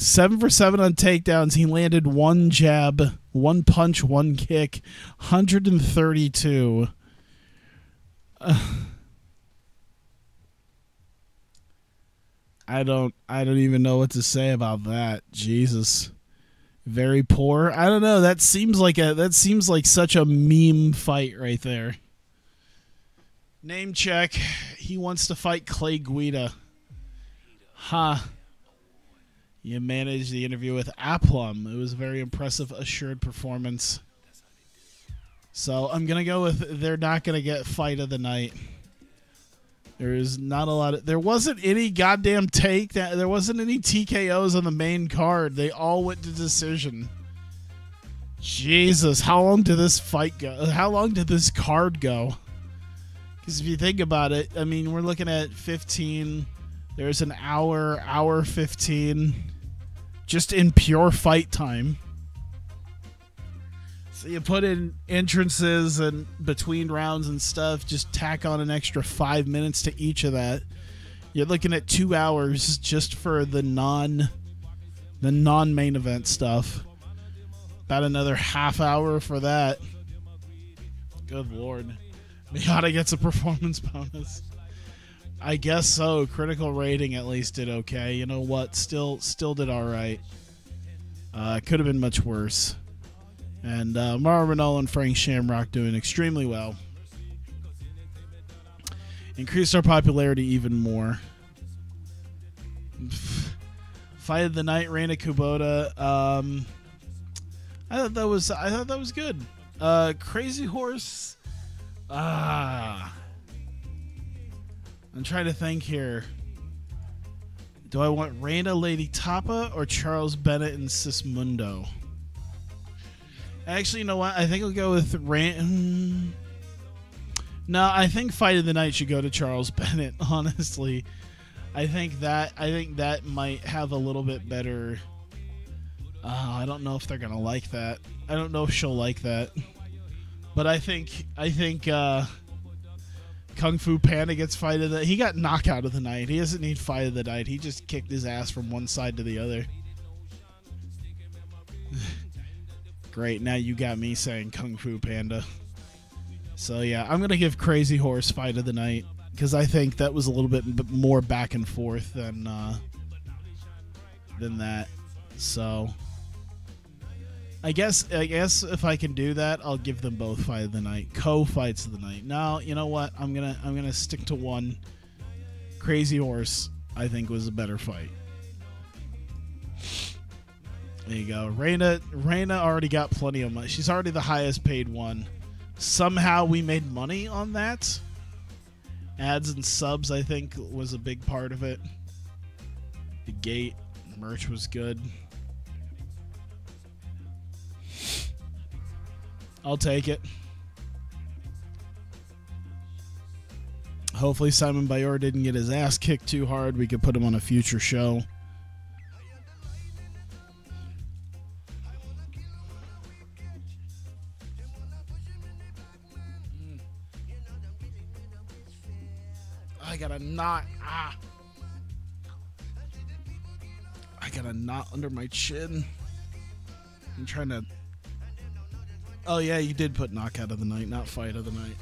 7 for 7 on takedowns. He landed one jab one punch, one kick, 132. Uh, I don't I don't even know what to say about that. Jesus. Very poor. I don't know. That seems like a that seems like such a meme fight right there. Name check. He wants to fight Clay Guida. Ha. Huh. You managed the interview with Aplum. It was a very impressive, assured performance. So I'm gonna go with they're not gonna get fight of the night. There is not a lot of there wasn't any goddamn take that there wasn't any TKOs on the main card. They all went to decision. Jesus, how long did this fight go? How long did this card go? Because if you think about it, I mean, we're looking at 15. There's an hour, hour 15, just in pure fight time. So you put in entrances and between rounds and stuff, just tack on an extra five minutes to each of that. You're looking at two hours just for the non, the non main event stuff. About another half hour for that. Good lord. Miyata gets a performance bonus. I guess so. Critical rating at least did okay. You know what? Still, still did all right. Uh, could have been much worse. And uh, Mauro Ranallo and Frank Shamrock doing extremely well. Increased our popularity even more. Fight of the night, Reina Kubota. Um, I thought that was I thought that was good. Uh, Crazy Horse. Ah, I'm trying to think here. Do I want Reina Lady Tapa or Charles Bennett and Sismundo? Actually, you know what? I think I'll go with Ran. No, I think Fight of the Night should go to Charles Bennett. Honestly, I think that I think that might have a little bit better. Uh, I don't know if they're gonna like that. I don't know if she'll like that. But I think I think uh, Kung Fu Panda gets fight of the. He got knockout of the night. He doesn't need fight of the night. He just kicked his ass from one side to the other. Great. Now you got me saying Kung Fu Panda. So yeah, I'm gonna give Crazy Horse fight of the night because I think that was a little bit more back and forth than uh, than that. So I guess I guess if I can do that, I'll give them both fight of the night. Co fights of the night. Now you know what? I'm gonna I'm gonna stick to one. Crazy Horse, I think, was a better fight. There you go. Reina Reina already got plenty of money. She's already the highest paid one. Somehow we made money on that. Ads and subs, I think, was a big part of it. The gate merch was good. I'll take it. Hopefully Simon Bayor didn't get his ass kicked too hard. We could put him on a future show. I got a knot. Ah. I got a knot under my chin. I'm trying to. Oh, yeah, you did put knockout of the night, not fight of the night.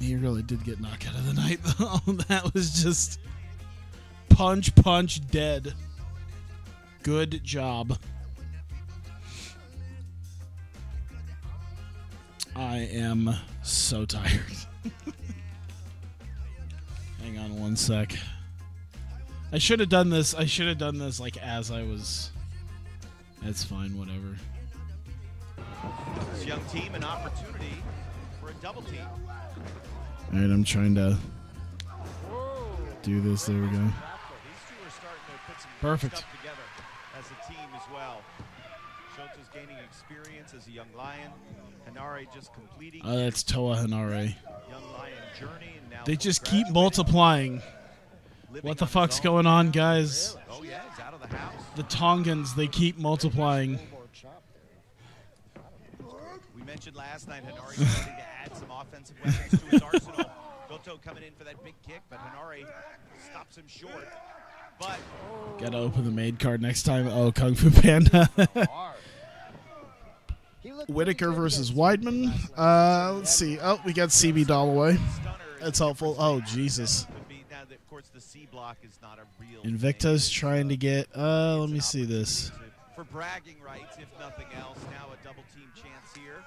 He really did get knockout of the night, though. that was just punch, punch, dead. Good job. I am so tired. Hang on one sec. I should have done this. I should have done this like as I was. That's fine, whatever. This young team an opportunity for a double team. All right, I'm trying to do this. There we go. These two are starting to put some Perfect. stuff together as a team as well. Schultz is gaining experience as a young lion. Hanare just completing Oh, that's Toa Hanare. young lion journey. And now They just keep multiplying. living What the fuck's going on, guys? Oh yeah, he's out of the house. The Tongans, they keep multiplying. We mentioned last night Hanare starting to add some offensive weapons to his arsenal. Goto coming in for that big kick, but Hanare stops him short. But Gotta open the maid card next time. Oh, Kung Fu Panda. Whitaker versus Weidman. Uh, let's see. Oh, we got CB Dalloway. That's helpful. Oh. Jesus. Could be- now that, of course, the C block is not a real Invicta's thing. trying to get. Uh, let me see this. to- For bragging rights, if nothing else. Now a double team chance here.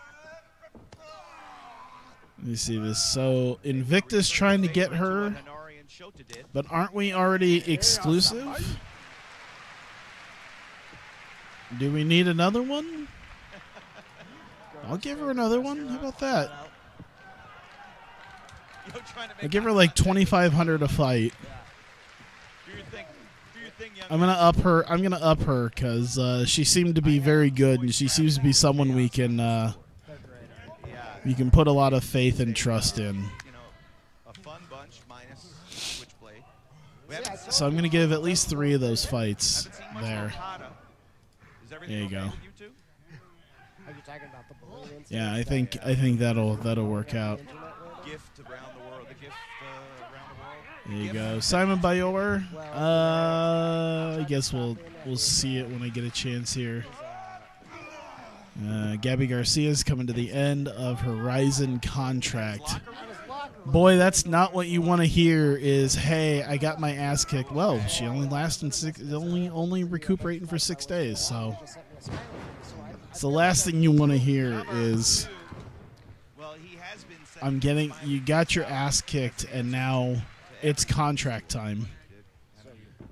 Let me see this. So Invictus trying to get her, What Hanare and Shota did. but aren't we already exclusive? Do we need another one? I'll give her another one. How about that? You know, trying to I'll give her like twenty five hundred a fight. Do your thing. Do your thing, young I'm gonna up her. I'm gonna up her because uh, she seemed to be very good, and she seems to be someone we can uh, you can put a lot of faith and trust in. You know, a fun bunch minus switchblade. We haven't seen- So I'm gonna give at least three of those fights haven't seen much there. Okada. Is everything There you go. with you two? Are you talking about the balloon incident? Yeah, I think I think that'll that'll work out. Internet later? Gift around the world. The gift uh, around the world. There you go, Simon Bayor. Uh, I guess we'll we'll see it when I get a chance here. Uh, Gabby Garcia's coming to the end of her Rizin contract. Boy, that's not what you want to hear. Is hey, I got my ass kicked. Well, she only lasted six, only only recuperating for six days. So it's the last thing you want to hear is I'm getting you got your ass kicked and now it's contract time.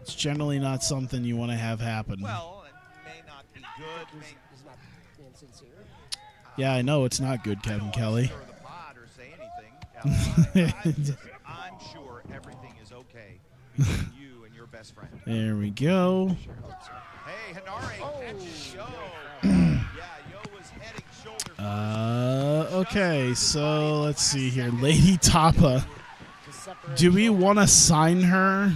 It's generally not something you want to have happen. Well, it may not be good. May He's not being sincere. Yeah, I know it's not good, Kevin Kelly. stir the pot or say anything. I- I'm sure everything is okay between you and your best friend. There we go. Hey, Hanare Oh. catches Yo. yeah, Yo was heading shoulder. Uh, okay, so let's see here. Lady Tapa. Do we want to sign her?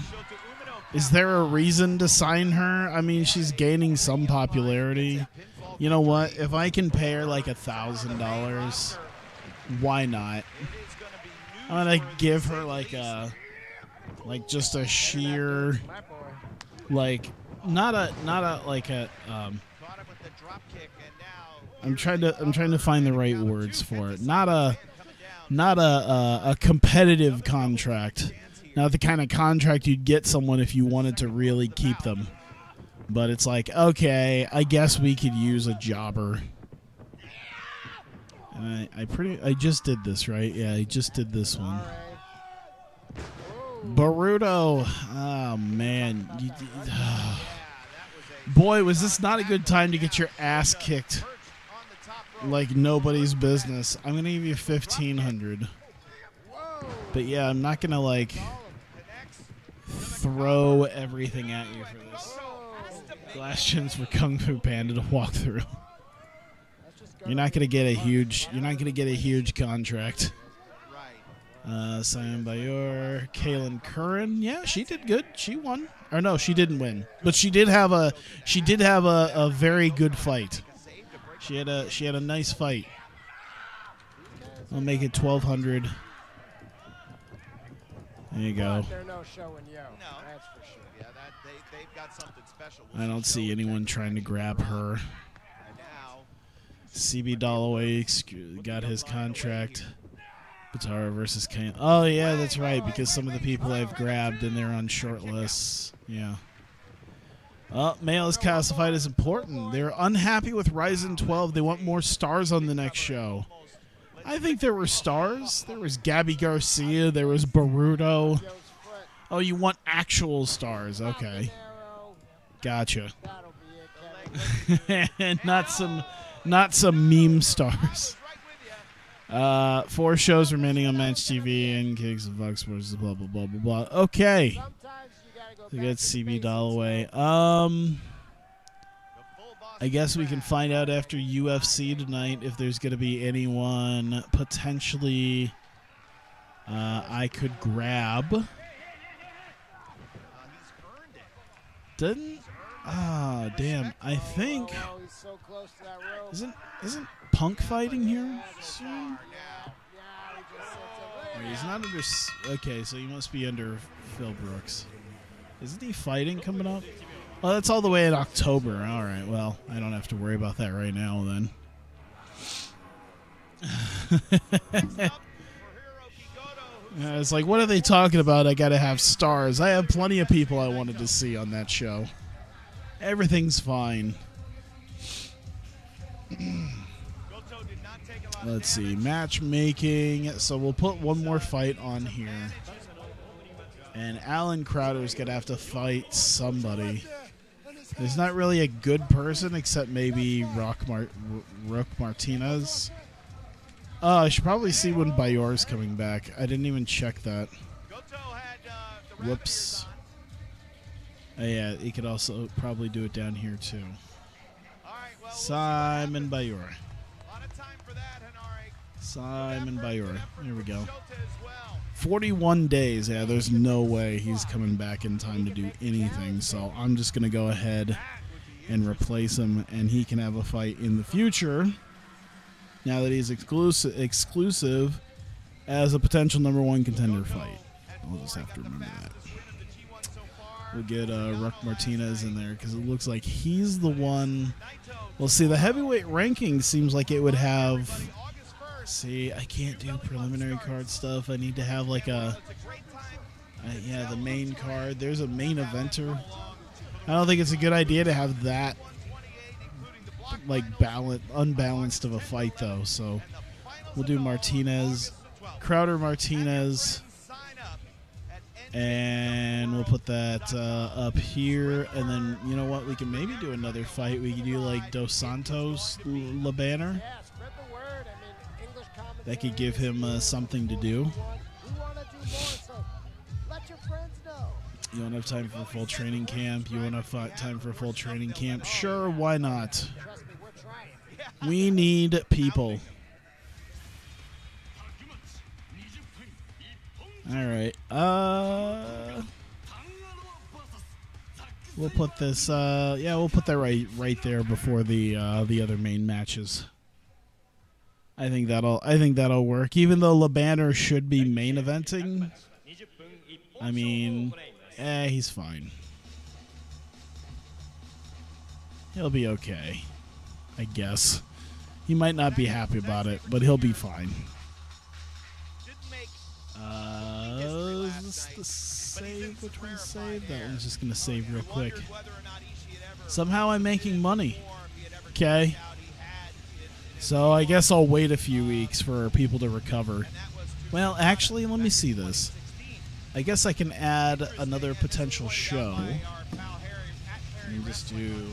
Is there a reason to sign her? I mean, she's gaining some popularity. You know what? If I can pay her like a thousand dollars, why not? I'm gonna give her like a, like just a sheer, like not a not a like a. Um, I'm trying to I'm trying to find the right words for it. Not a. not a a, a competitive contract. Not the kind of contract you'd get someone if you wanted to really keep them. But it's like, okay, I guess we could use a jobber. I, I pretty I just did this, right? Yeah, I just did this one. Baruto. Oh man. You, boy, was this not a good time to get your ass kicked like nobody's business. I'm gonna give you fifteen hundred. But yeah, I'm not gonna like throw everything at you for this. Glass chins for Kung Fu Panda to walk through. You're not gonna get a huge. You're not gonna get a huge contract. Uh, Simon Bayor, Kaylin Curran. Yeah, she did good. She won. Or no, she didn't win, but she did have a. She did have a, a very good fight. She had a. She had a nice fight. I'll make it twelve hundred. There you go. But they're no showing yo. No. That's for sure. Yeah, that they they've got something special. I don't see anyone trying to grab her. CB Dalloway excu- got his contract. Batara versus Kane. Oh yeah, that's right. Because some of the people I've grabbed and they're on short lists. Yeah. Oh, male is classified as important. They're unhappy with Rizin 12. They want more stars on the next show. I think there were stars. There was Gabby Garcia. There was Baruto. Oh, you want actual stars? Okay, gotcha. And not some, not some meme stars. Uh, four shows remaining on Match TV and Kicks and Fox Sports, blah blah blah blah blah. Okay, we got CB. Dalloway. Um, The full boss I guess we can find out after UFC tonight if there's gonna be anyone potentially. Uh, I could grab. He's earned it. Didn't. Ah, damn. I think he's so close to that rope. isn't isn't Punk fighting here soon? Now, Yeah, he just sits there. Wait, he's not under. Okay, so he must be under Phil Brooks. Isn't he fighting coming up? Oh, that's all the way in October. All right. Well, I don't have to worry about that right now then. Uh, It's like, what are they talking about? I got to have stars. I have plenty of people I wanted to see on that show. Everything's fine. Let's see. Matchmaking. So we'll put one more fight on here. And Alan Crowder's going to have to fight somebody. There's not really a good person except maybe Rock Mar- Rook Martinez. Oh, I should probably see when Bayor's coming back. I didn't even check that. Uh, Whoops. Oh, yeah, he could also probably do it down here too. Simon. Bayor. Simon Bayura. There we go. 41 days. Yeah, there's no way he's coming back in time to do anything. So I'm just going to go ahead and replace him, and he can have a fight in the future. Now that he's exclusive, exclusive as a potential number one contender fight. I'll just have to remember that. We'll get uh, Ruck Martinez in there because it looks like he's the one. Well, see, the heavyweight ranking seems like it would have. See, I can't do preliminary card stuff. I need to have like a. Uh, yeah, the main card. There's a main eventer. I don't think it's a good idea to have that like balance unbalanced of a fight though. So we'll do Martinez, Crowder Martinez, and we'll put that uh, up here. And then you know what? We can maybe do another fight. We can do like Dos Santos La That could give him uh, something to do. You don't have time for a full training camp. You to have time for a full training camp? Sure, why not? We need people. All right. Uh, we'll put this. Uh, yeah, we'll put that right right there before the uh, the other main matches. I think that'll. I think that'll work. Even though Le Banner should be main eventing. I mean, eh, he's fine. He'll be okay. I guess. He might not be happy about it, but he'll be fine. Uh, is this the save? Which one's save? That one's just gonna save real quick. Somehow I'm making money. Okay. So I guess I'll wait a few weeks for people to recover. Well, actually, let me see this. I guess I can add another potential show. Let me just do.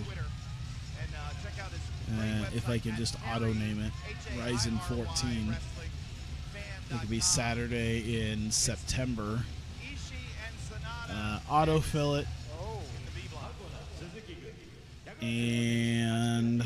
Uh, if I can just auto name it, Rizin 14. It could be Saturday in September. Uh, autofill it. And.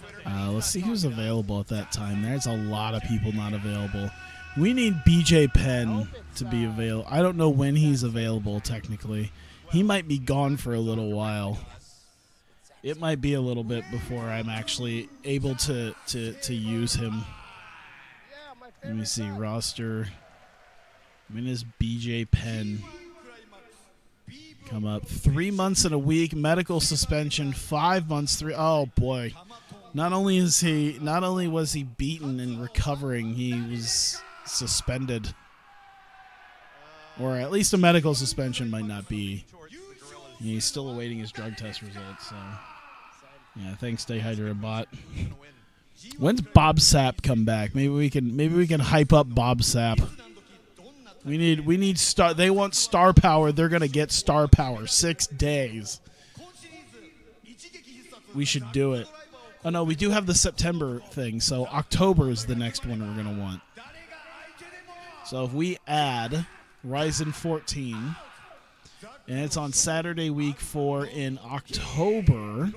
Twitter. Uh, let's see who's available at that time. There's a lot of people not available. We need BJ Penn to be available. I don't know when he's available technically. He might be gone for a little while. It might be a little bit before I'm actually able to to, to use him. Let me see roster. When is BJ Penn come up? Three months and a week medical suspension. Five months. Three. Oh boy. Not only is he, not only was he beaten and recovering, he was suspended, or at least a medical suspension might not be. He's still awaiting his drug test results. So, yeah. Thanks, Dehydra Bot. When's Bob Sapp come back? Maybe we can maybe we can hype up Bob Sapp. We need we need star. They want star power. They're gonna get star power. Six days. We should do it. Oh no, we do have the September thing. So October is the next one we're gonna want. So if we add Rizin 14, and it's on Saturday week four in October,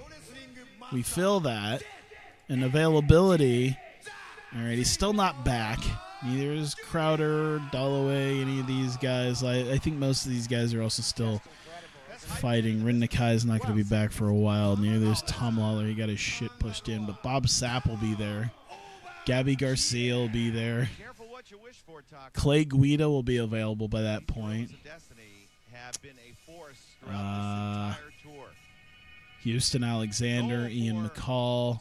we fill that and availability. All right, he's still not back. Neither is Crowder, Dalloway, any of these guys. I, I think most of these guys are also still fighting. Rin is not going to be back for a while. Neither is Tom Lawler. He got his shit pushed in. But Bob Sapp will be there. Gabby Garcia will be there. Careful what you wish for, Taka. Clay Guida will be available by that point. Of Destiny have been a force Uh, throughout this entire tour. Houston Alexander, Ian McCall,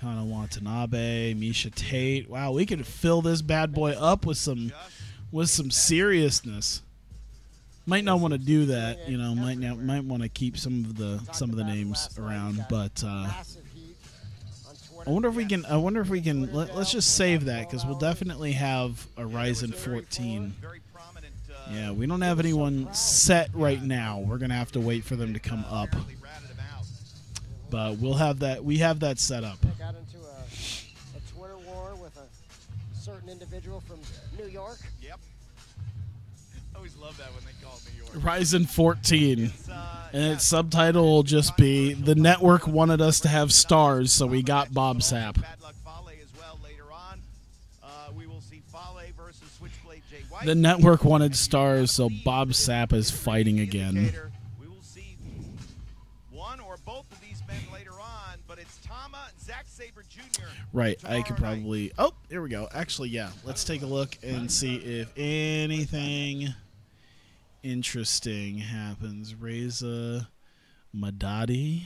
Kana Watanabe, Miesha Tate. Wow, we could fill this bad boy up with some with some seriousness. Might not want to do that, you know. Might not, might want to keep some of the some of the names around, but uh. I wonder if we can. I wonder if we can. Let, let's just save that because we'll definitely have a Rizin 14. very prominent. Uh, Yeah, we don't have anyone set right now. We're gonna have to wait for them to come up, but we'll have that. We have that set up. They got into a, a Twitter war with a certain individual from New York. Yep. always love that when they call New York. Rizin 14. It's, uh, And yeah, its subtitle will just be The network wanted us to have stars, so we got Bob Sapp. Bad Luck Fale as well later on. Uh, we will see Fale versus Switchblade Jay White. The network wanted stars, so Bob Sapp is fighting again. Right, I could night. probably. Oh, here we go. Actually, yeah. Let's take a look and see if anything interesting happens. Reza Madadi.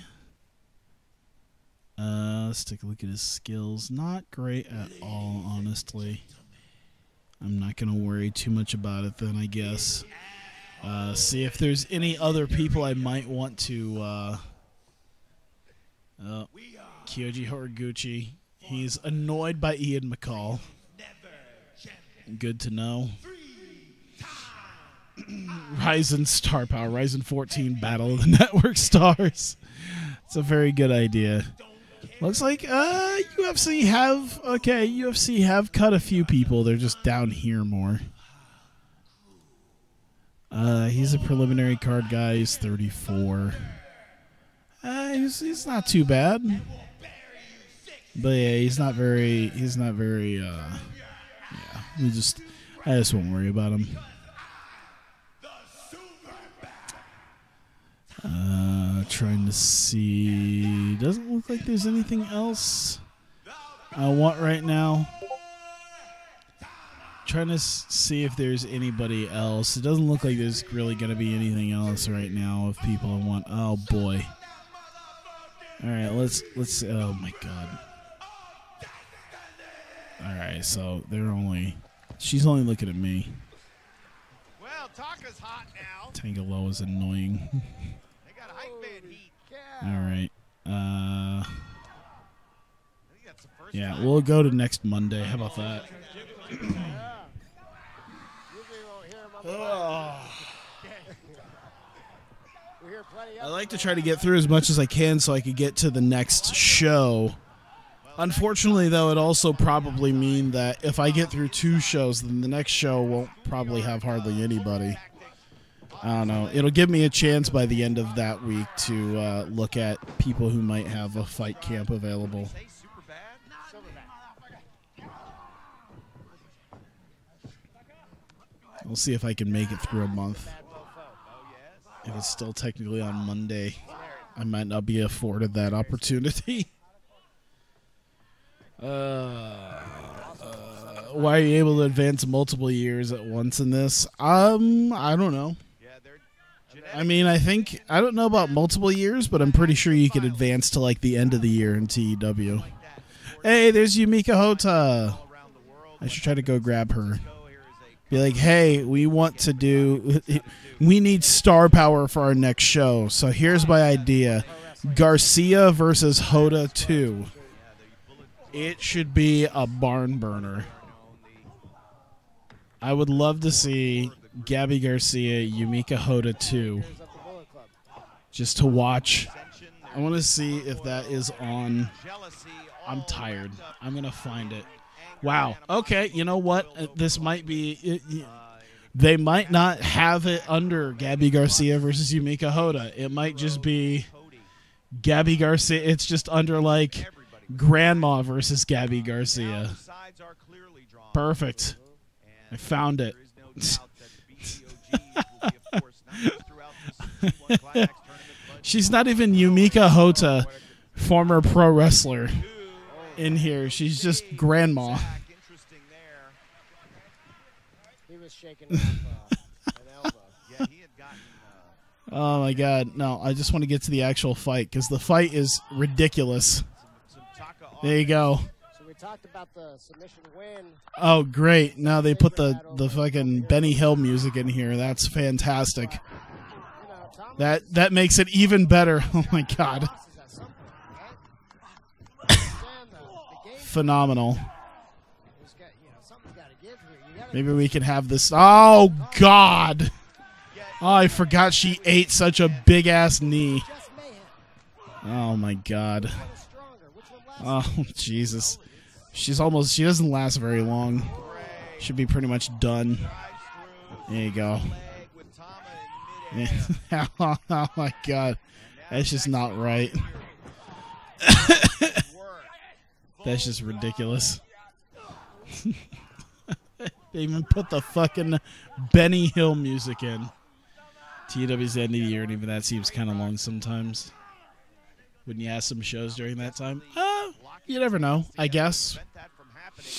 Uh, let's take a look at his skills. Not great at all, honestly. I'm not going to worry too much about it then, I guess. Uh, see if there's any other people I might want to. Uh, oh, Kyoji Horiguchi. He's annoyed by Ian McCall. Good to know. Rizin Star Power, Rizin 14 Battle of the Network Stars. It's a very good idea. Looks like uh UFC have okay, UFC have cut a few people. They're just down here more. Uh he's a preliminary card guy, he's 34. Uh he's he's not too bad. But yeah, he's not very he's not very uh yeah. We just I just won't worry about him. Uh trying to see doesn't look like there's anything else I want right now. Trying to see if there's anybody else. It doesn't look like there's really going to be anything else right now of people want. Oh boy. All right, let's let's. Oh my god. All right, so they're only. She's only looking at me. Well, Taka's hot now. Tangelo is annoying. They got hype man heat. All right. Uh, I think that's the first yeah, time. we'll go to next Monday. How about that? Usually you won't hear him on the We hear plenty of I like to try to get through as much as I can so I could get to the next show. Unfortunately, though, it also probably mean that if I get through two shows, then the next show won't probably have hardly anybody. I don't know. It'll give me a chance by the end of that week to uh, look at people who might have a fight camp available. We'll see if I can make it through a month. If it's still technically on Monday, I might not be afforded that opportunity. Uh, uh, why are you able to advance multiple years at once in this? Um, I don't know. I mean, I think I don't know about multiple years, but I'm pretty sure you could advance to like the end of the year in TEW. Hey, there's Yumiko Hotta. I should try to go grab her. Be like, hey, we want to do, we need star power for our next show. So here's my idea Garcia versus Hotta 2. It should be a barn burner. I would love to see Gabby Garcia, Yumiko Hotta 2, years of the Bullet Club. just to watch. I want to see if that is on. I'm tired. I'm going to find it. Wow. Okay, you know what? Uh, This might be. It, uh, they might not have it under Gabby Garcia versus Yumiko Hotta. It might just be Gabby Garcia. It's just under like. Grandma versus Gabby Garcia. the sides are clearly drawn. Perfect. I found it. There is no doubt that the BDOGs will be a force not just throughout this G1 Climax tournament, but She's not even Yumiko Hotta, former pro wrestler, in here. She's just Grandma. Zach, interesting there. He was shaking off uh, an elbow. Yeah, he had gotten. Uh, Oh my god. No, I just want to get to the actual fight because the fight is ridiculous. Some, some Taka There you go. So we talked about the submission win. Oh, great. Now they put the, the fucking Benny Hill music in here. That's fantastic. You know, Thomas That that makes it even better. Oh my god. losses at some point, right? Understand the, the game. Phenomenal. He's got, you know, something's got to give here. You gotta Maybe we can have this. Oh god. Oh, I forgot she ate such a big ass knee. Oh my god. One is stronger. Which one lasts? Oh Jesus. She's almost she doesn't last very long. Should be pretty much done. There you go. oh my god. That's just not right. That's just ridiculous. they even put the fucking Benny Hill music in. TW's end of the year, and even that seems kind of long sometimes. Wouldn't you have some shows during that time? Uh, you never know. I guess. Prevent that from happening.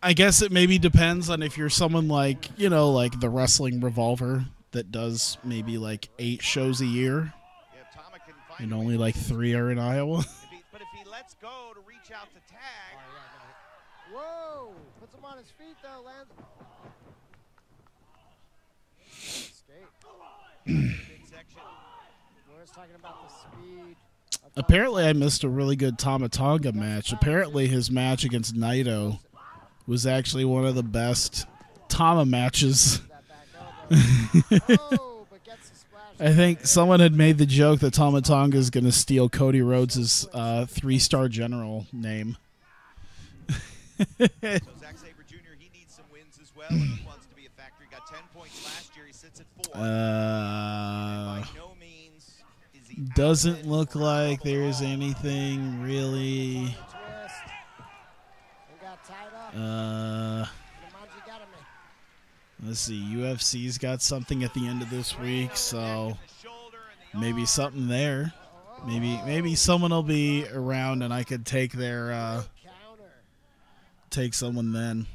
I guess it maybe depends on if you're someone like you know, like the Wrestling Revolver that does maybe like eight shows a year, Yeah, Tama can find and only like three are in Iowa. But if he lets go to reach out to tag, oh, Whoa! Puts him on his feet though, lands. Escape. midsection. Laura's talking about the speed. Apparently, I missed a really good Tama Tonga match. Apparently, his match against Naito was actually one of the best Tama matches. that back elbow. but gets the splash. I think someone had made the joke that Tama Tonga is going to steal Cody Rhodes' uh, three-star general name. So Zack Sabre Jr. he needs some wins as well, and he wants to be a factor. He got 10 points last year. He sits at four. Uh, doesn't look like there's anything really. Uh, let's see. UFC's got something at the end of this week, so maybe something there. Maybe maybe someone will be around and I could take their uh, take someone then.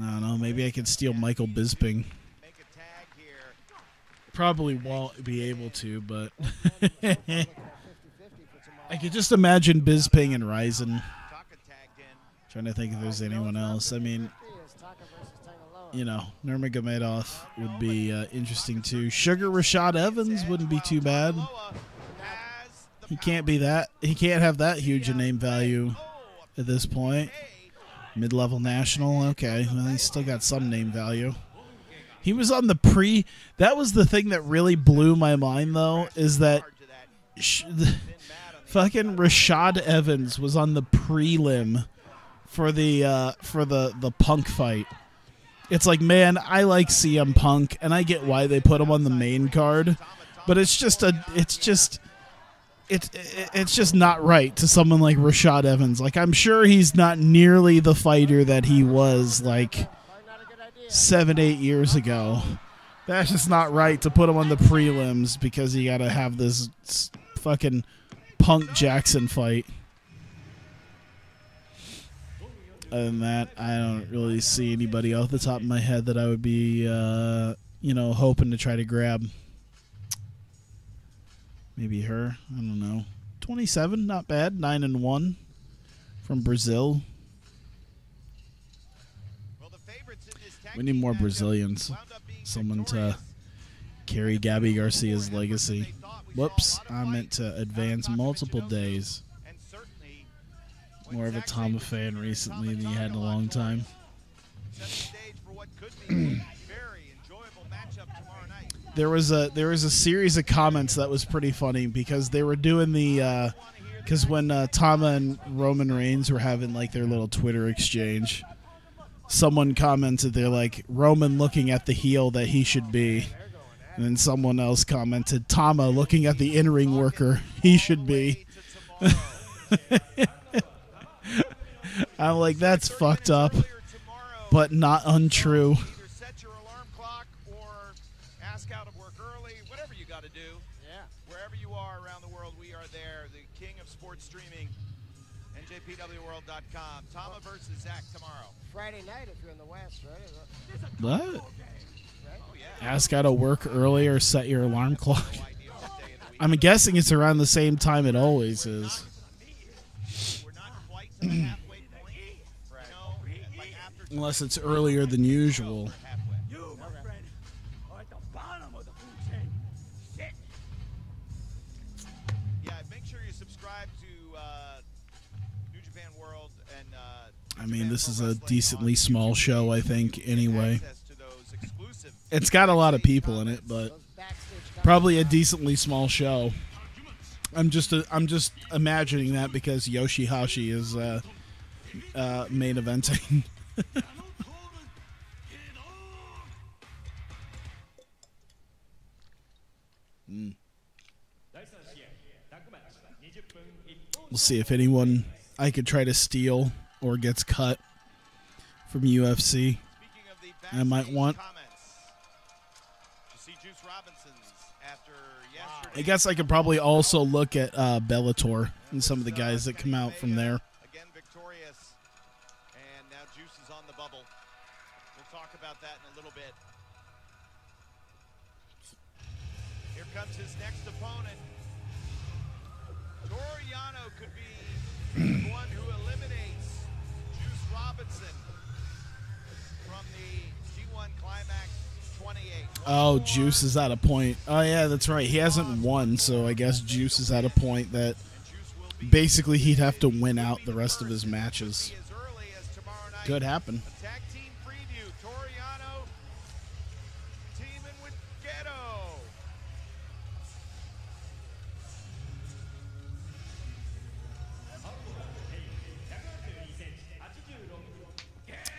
I don't know. Maybe I could steal Michael Bisping. Make a tag here. Probably won't be able to, but Looking at 50-50 for tomorrow. I could just imagine Bisping and Rizin. Trying to think if there's anyone else. I mean, 50 is Taka versus Tanga Loa. you know, Nurmagomedov would be uh, interesting too. Sugar Rashad Evans wouldn't be too bad. He can't be that. He can't have that huge a name value at this point. Mid-level national. Okay, well, he's still got some name value. He was on the pre. That was the thing that really blew my mind, though, is that Hard to that. sh- Been mad on the fucking Rashad Evans was on the prelim for the uh, for the the Punk fight. It's like, man, I like CM Punk, and I get why they put him on the main card, but it's just a, it's just, it's it's just not right to someone like Rashad Evans. Like, I'm sure he's not nearly the fighter that he was like Probably not a good idea. Seven, eight years ago. That's just not right to put him on the prelims because you got to have this fucking Punk Jackson fight. Other than that, I don't really see anybody off the top of my head that I would be, uh, you know, hoping to try to grab. Maybe her. I don't know. Twenty-seven, not bad. Nine and one from Brazil. Well, the favorites in this tag We need more Brazilians. Someone to carry Gabby Garcia's legacy. Whoops, I meant to advance multiple days. More of a Tama fan recently than you had in a long time. There was a there was a series of comments that was pretty funny because they were doing the because when uh, Tama and Roman Reigns were having like their little Twitter exchange, someone commented they're like Roman looking at the heel that he should be, and then someone else commented Tama looking at the in ring worker he should be. I'm like that's fucked up, but not untrue. What? Ask out of work early or set your alarm clock. I'm guessing it's around the same time it always is. To Unless it's earlier than usual. I mean, this is a decently small show, I think, anyway. It's got a lot of people in it, but probably a decently small show. I'm just a, I'm just imagining that because Yoshihashi is uh, uh, main eventing. mm. We'll see if anyone I could try to steal or gets cut from UFC. Speaking of the I might want- comments. See Juice Robinson's after. I guess I could probably also look at uh, Bellator and some of the guys that come out from there. Oh, Juice is at a point. Oh yeah, that's right. He hasn't won, so I guess Juice is at a point that basically he'd have to win out the rest of his matches. Could happen.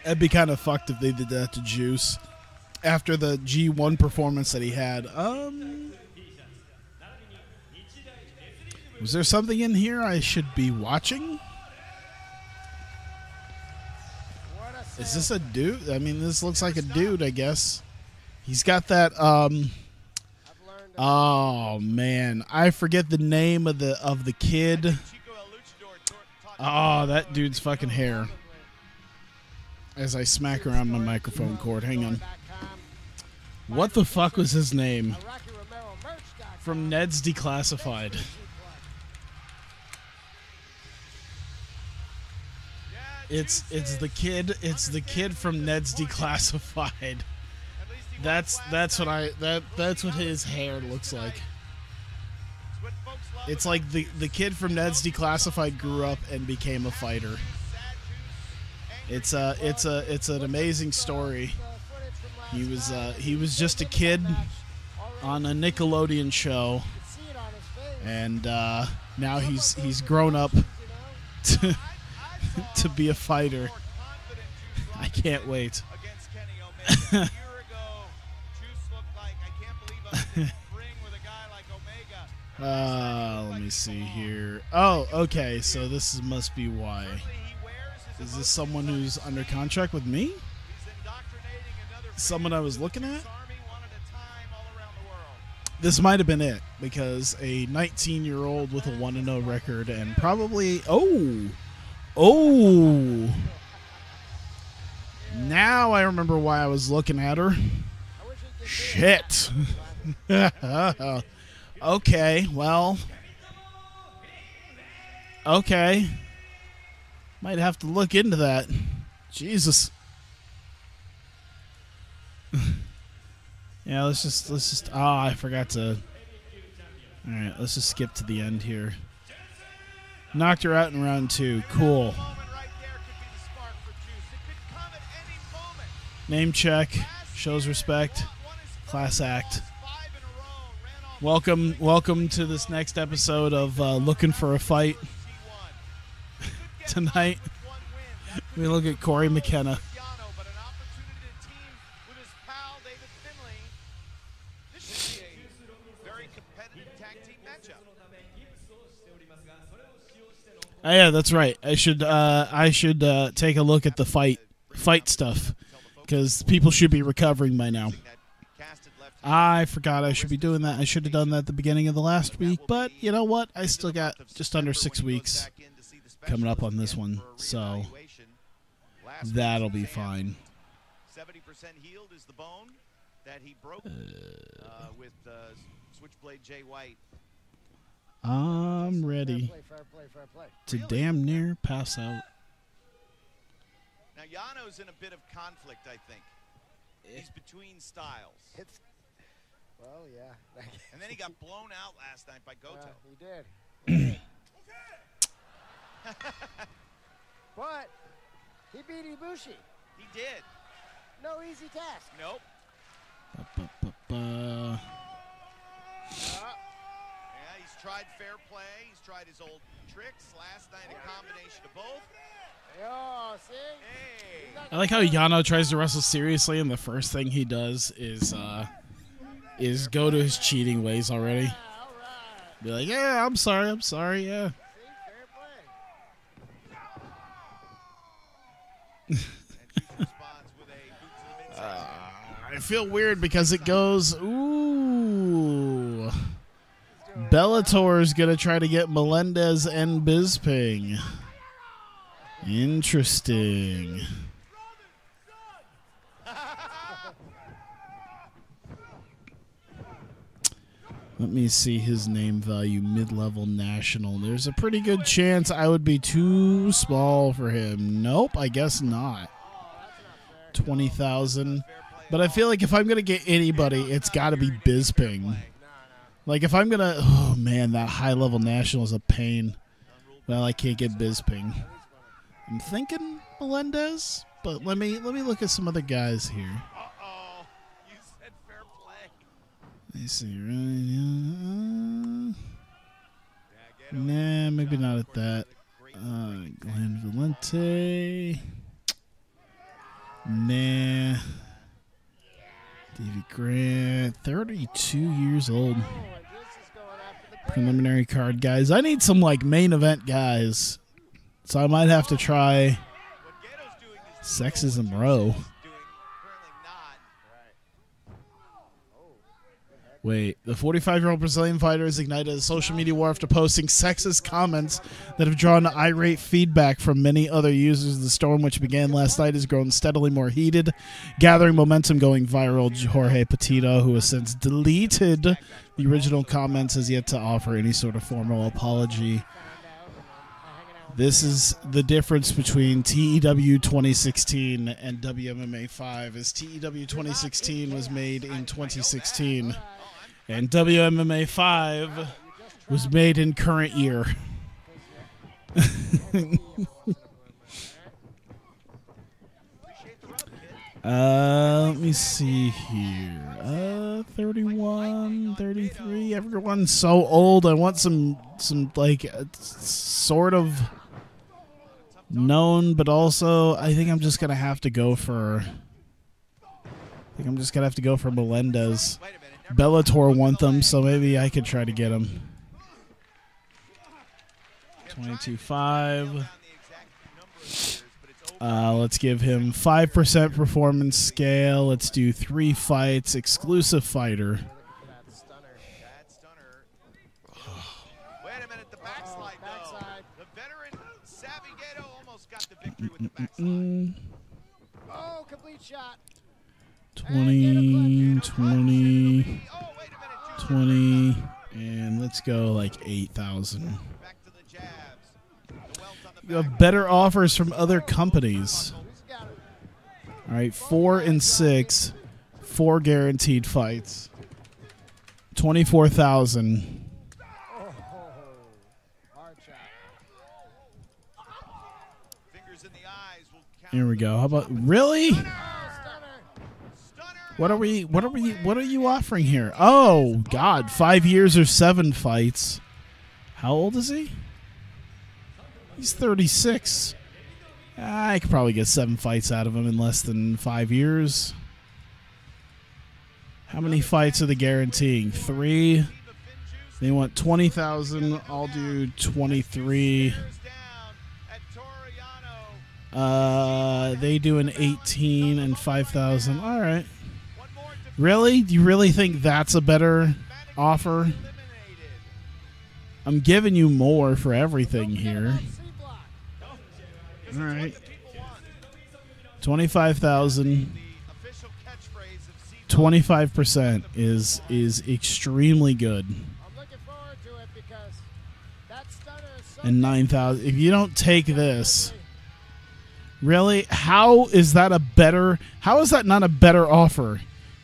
That'd be kind of fucked if they did that to Juice after the G1 performance that he had. Um, was there something in here I should be watching? Is this a dude? I mean, this looks like a dude. I guess he's got that. Um, oh man, I forget the name of the of the kid. Oh, that dude's fucking hair. As I smack around my microphone cord. Hang on. What the fuck was his name? From Ned's Declassified. It's it's the kid. It's the kid from Ned's Declassified. That's that's what. I that that's what his hair looks like. It's like the the kid from Ned's Declassified grew up and became a fighter. It's a it's a it's an amazing story. He was uh, he was just a kid on a Nickelodeon show, and uh, now he's he's grown up to to be a fighter. I can't wait. Uh, let me see here. Oh, okay. So this is, must be why. Is this someone who's under contract with me? He's indoctrinating another Someone I was looking at? Juice Army one at a time all around the world. This might have been it because a 19 year old with a 1 0 record and probably. Oh! Oh! Now I remember why I was looking at her. Shit. okay, well. Okay. Might have to look into that. Jesus. yeah, let's just let's just oh, I forgot to All right, let's just skip to the end here. Knocked her out in round 2. Cool. Name check. Shows respect. Class act. Welcome welcome to this next episode of uh, Looking for a Fight. G1. Could get Tonight we look at Corey McKenna. Yano, but an opportunity to team with his pal David Finlay. This should be a very competitive tag team matchup. Oh, yeah, that's right. I should uh, I should uh, take a look at the fight fight stuff because people should be recovering by now. I forgot I should be doing that. I should have done that at the beginning of the last week, but you know what? I still got just under six weeks coming up on this one, so that'll be fine. Seventy percent healed is the bone that he broke uh, with uh, Switchblade Jay White. I'm ready Fair play, fair play, fair play. to damn near pass out. Now Yano's in a bit of conflict, I think. Eh. He's between styles, It's well, yeah. and then he got blown out last night by Goto. Yeah, he did. He did. but he beat Ibushi. He did. No easy task. Nope. He's uh, tried fair play. He's tried his old tricks. Last night, a combination of both. See? Hey. I like how Yano tries to wrestle seriously, and the first thing he does is uh, is go to his cheating ways already. Be like, yeah, I'm sorry, I'm sorry, yeah. See, fair play. And Fuchsia responds with a boot to the midside. I feel weird because it goes, ooh. Bellator's gonna try to get Melendez and Bisping. Interesting. Let me see his name value mid level national. There's a pretty good chance I would be too small for him. Nope, I guess not. 20,000. But I feel like if I'm going to get anybody, it's got to be Bisping. Like if I'm to oh man, that high level national is a pain. Well, I can't get Bisping. I'm thinking Melendez, but let me let me look at some other guys here. Uh-oh. You said fair play. Let me see. Right, uh, nah, maybe not at that. Uh, Glenn Valente. Nah. Davy Grant, 32 years old. Preliminary card guys. I need some like main event guys. So I might have to try Sexism Row. doing currently not. Wait, the 45 year old Brazilian fighter has ignited a social media war after posting sexist comments that have drawn irate feedback from many other users. The storm, which began last night, has grown steadily more heated, gathering momentum going viral. Jorge Petito, who has since deleted the original comments, has yet to offer any sort of formal apology. This is the difference between TEW 2016 and WMMA 5. As TEW 2016 was made in 2016, and WMMA 5 was made in current year. Uh, let me see here. Uh, 31, 33. Everyone's so old. I want some, some like, uh, sort of known, but also I think I'm just gonna have to go for. I think I'm just gonna have to go for Melendez. Wait a minute. Bellator want them, so maybe I could try to get them. 22 5. down the exact number of years, but it's over. Uh, let's give him 5% performance scale. Let's do three fights. Exclusive fighter. That stunner. Bad stunner. Wait a minute, the backslide though. backside. The veteran Savighetto almost got the victory with the backslide. Mm, Oh, complete shot. 20, 20, Oh, wait a minute, Junior. 20, and let's go like 8,000. Back to the jabs. The welt on the You have better offers from other companies. All right, four and six, four guaranteed fights, twenty-four thousand. Oh, hard shot. Fingers in the eyes will count. Here we go. How about really? What are we? What are we? What are you offering here? Oh God, five years or seven fights. How old is he? He's thirty-six. I could probably get seven fights out of him in less than five years. How many fights are they guaranteeing? Three. They want twenty thousand. I'll do twenty-three. Bears down at Toriano. Uh, they do an eighteen and five thousand. All right. Really? Do you really think that's a better offer? I'm giving you more for everything here. All right. what the people want. Twenty-five thousand. The official catchphrase of C. Twenty-five percent is is extremely good. And nine thousand. If you don't take this, really, how is that a better? How is that not a better offer?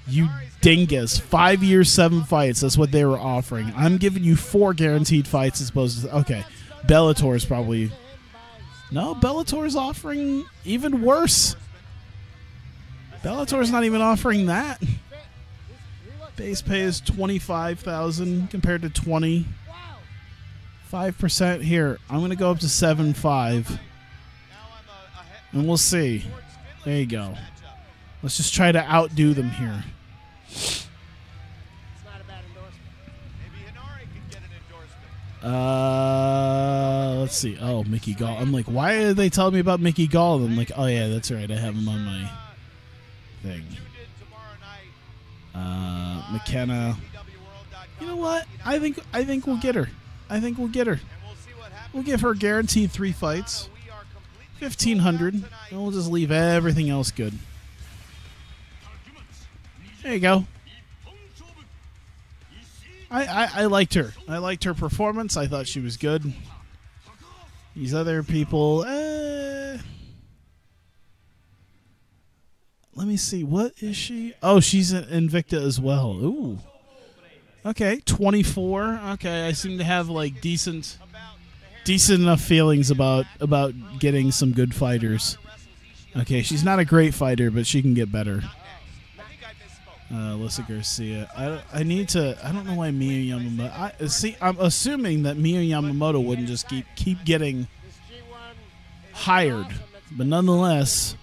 You dingus. Five years, seven fights. That's what they were offering. I'm giving you four guaranteed fights as opposed to okay. Bellator is probably no. Bellator's offering even worse. Bellator's not even offering that. Base pay is twenty five thousand compared to twenty. Five percent here. I'm gonna go up to seven five, Now I'm a, ahead and we'll see. There you go. Let's just try to outdo them here. It's not a bad endorsement. Maybe Hinari could get an endorsement. Uh, let's see. Oh, Mickey Gall. I'm like, why are they telling me about Mickey Gall? I'm like, oh yeah, that's right. I have him on my thing. Uh, McKenna. You know what? I think I think we'll get her. I think we'll get her. We'll give her guaranteed three fights, fifteen hundred, and we'll just leave everything else good. You go. I, I, I liked her. I liked her performance. I thought she was good. These other people, eh. Let me see. What is she? Oh, she's an Invicta as well. Ooh. Okay, 24. Okay, I seem to have like decent decent enough feelings about about getting some good fighters. Okay, she's not a great fighter, but she can get better. Uh, Alyssa Garcia. I, I need to. I don't know why Mia Yamamoto. I see. I'm assuming that Mia Yamamoto wouldn't just keep keep getting hired, but nonetheless,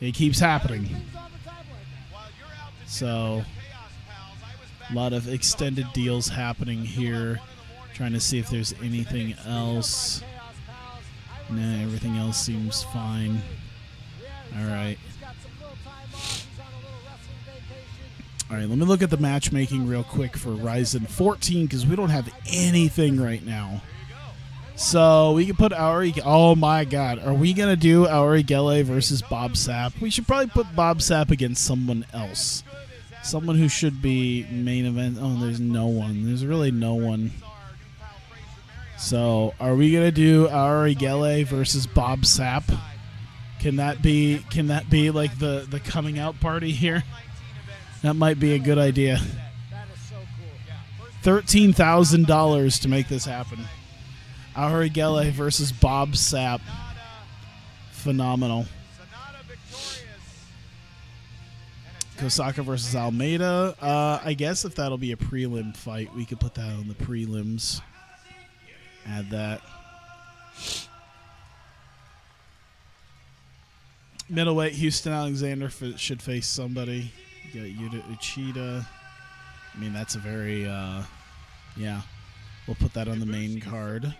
it keeps happening. So, a lot of extended deals happening here. Trying to see if there's anything else. Nah, everything else seems fine. All right. All right, let me look at the matchmaking real quick for Rizin 14 because we don't have anything right now. So we can put Auri. Oh my God, are we gonna do Aorigele versus Bob Sapp? We should probably put Bob Sapp against someone else, someone who should be main event. Oh, there's no one. There's really no one. So are we gonna do Aorigele versus Bob Sapp? Can that be? Can that be like the the coming out party here? That might be a good idea. Thirteen thousand dollars to make this happen. Aorigele versus Bob Sapp. Phenomenal. Kosaka versus Almeida. Uh, I guess if that'll be a prelim fight, we could put that on the prelims. Add that. Middleweight Houston Alexander should face somebody. You got Yuta Uchida. I mean, that's a very, uh, yeah. We'll put that on the main card.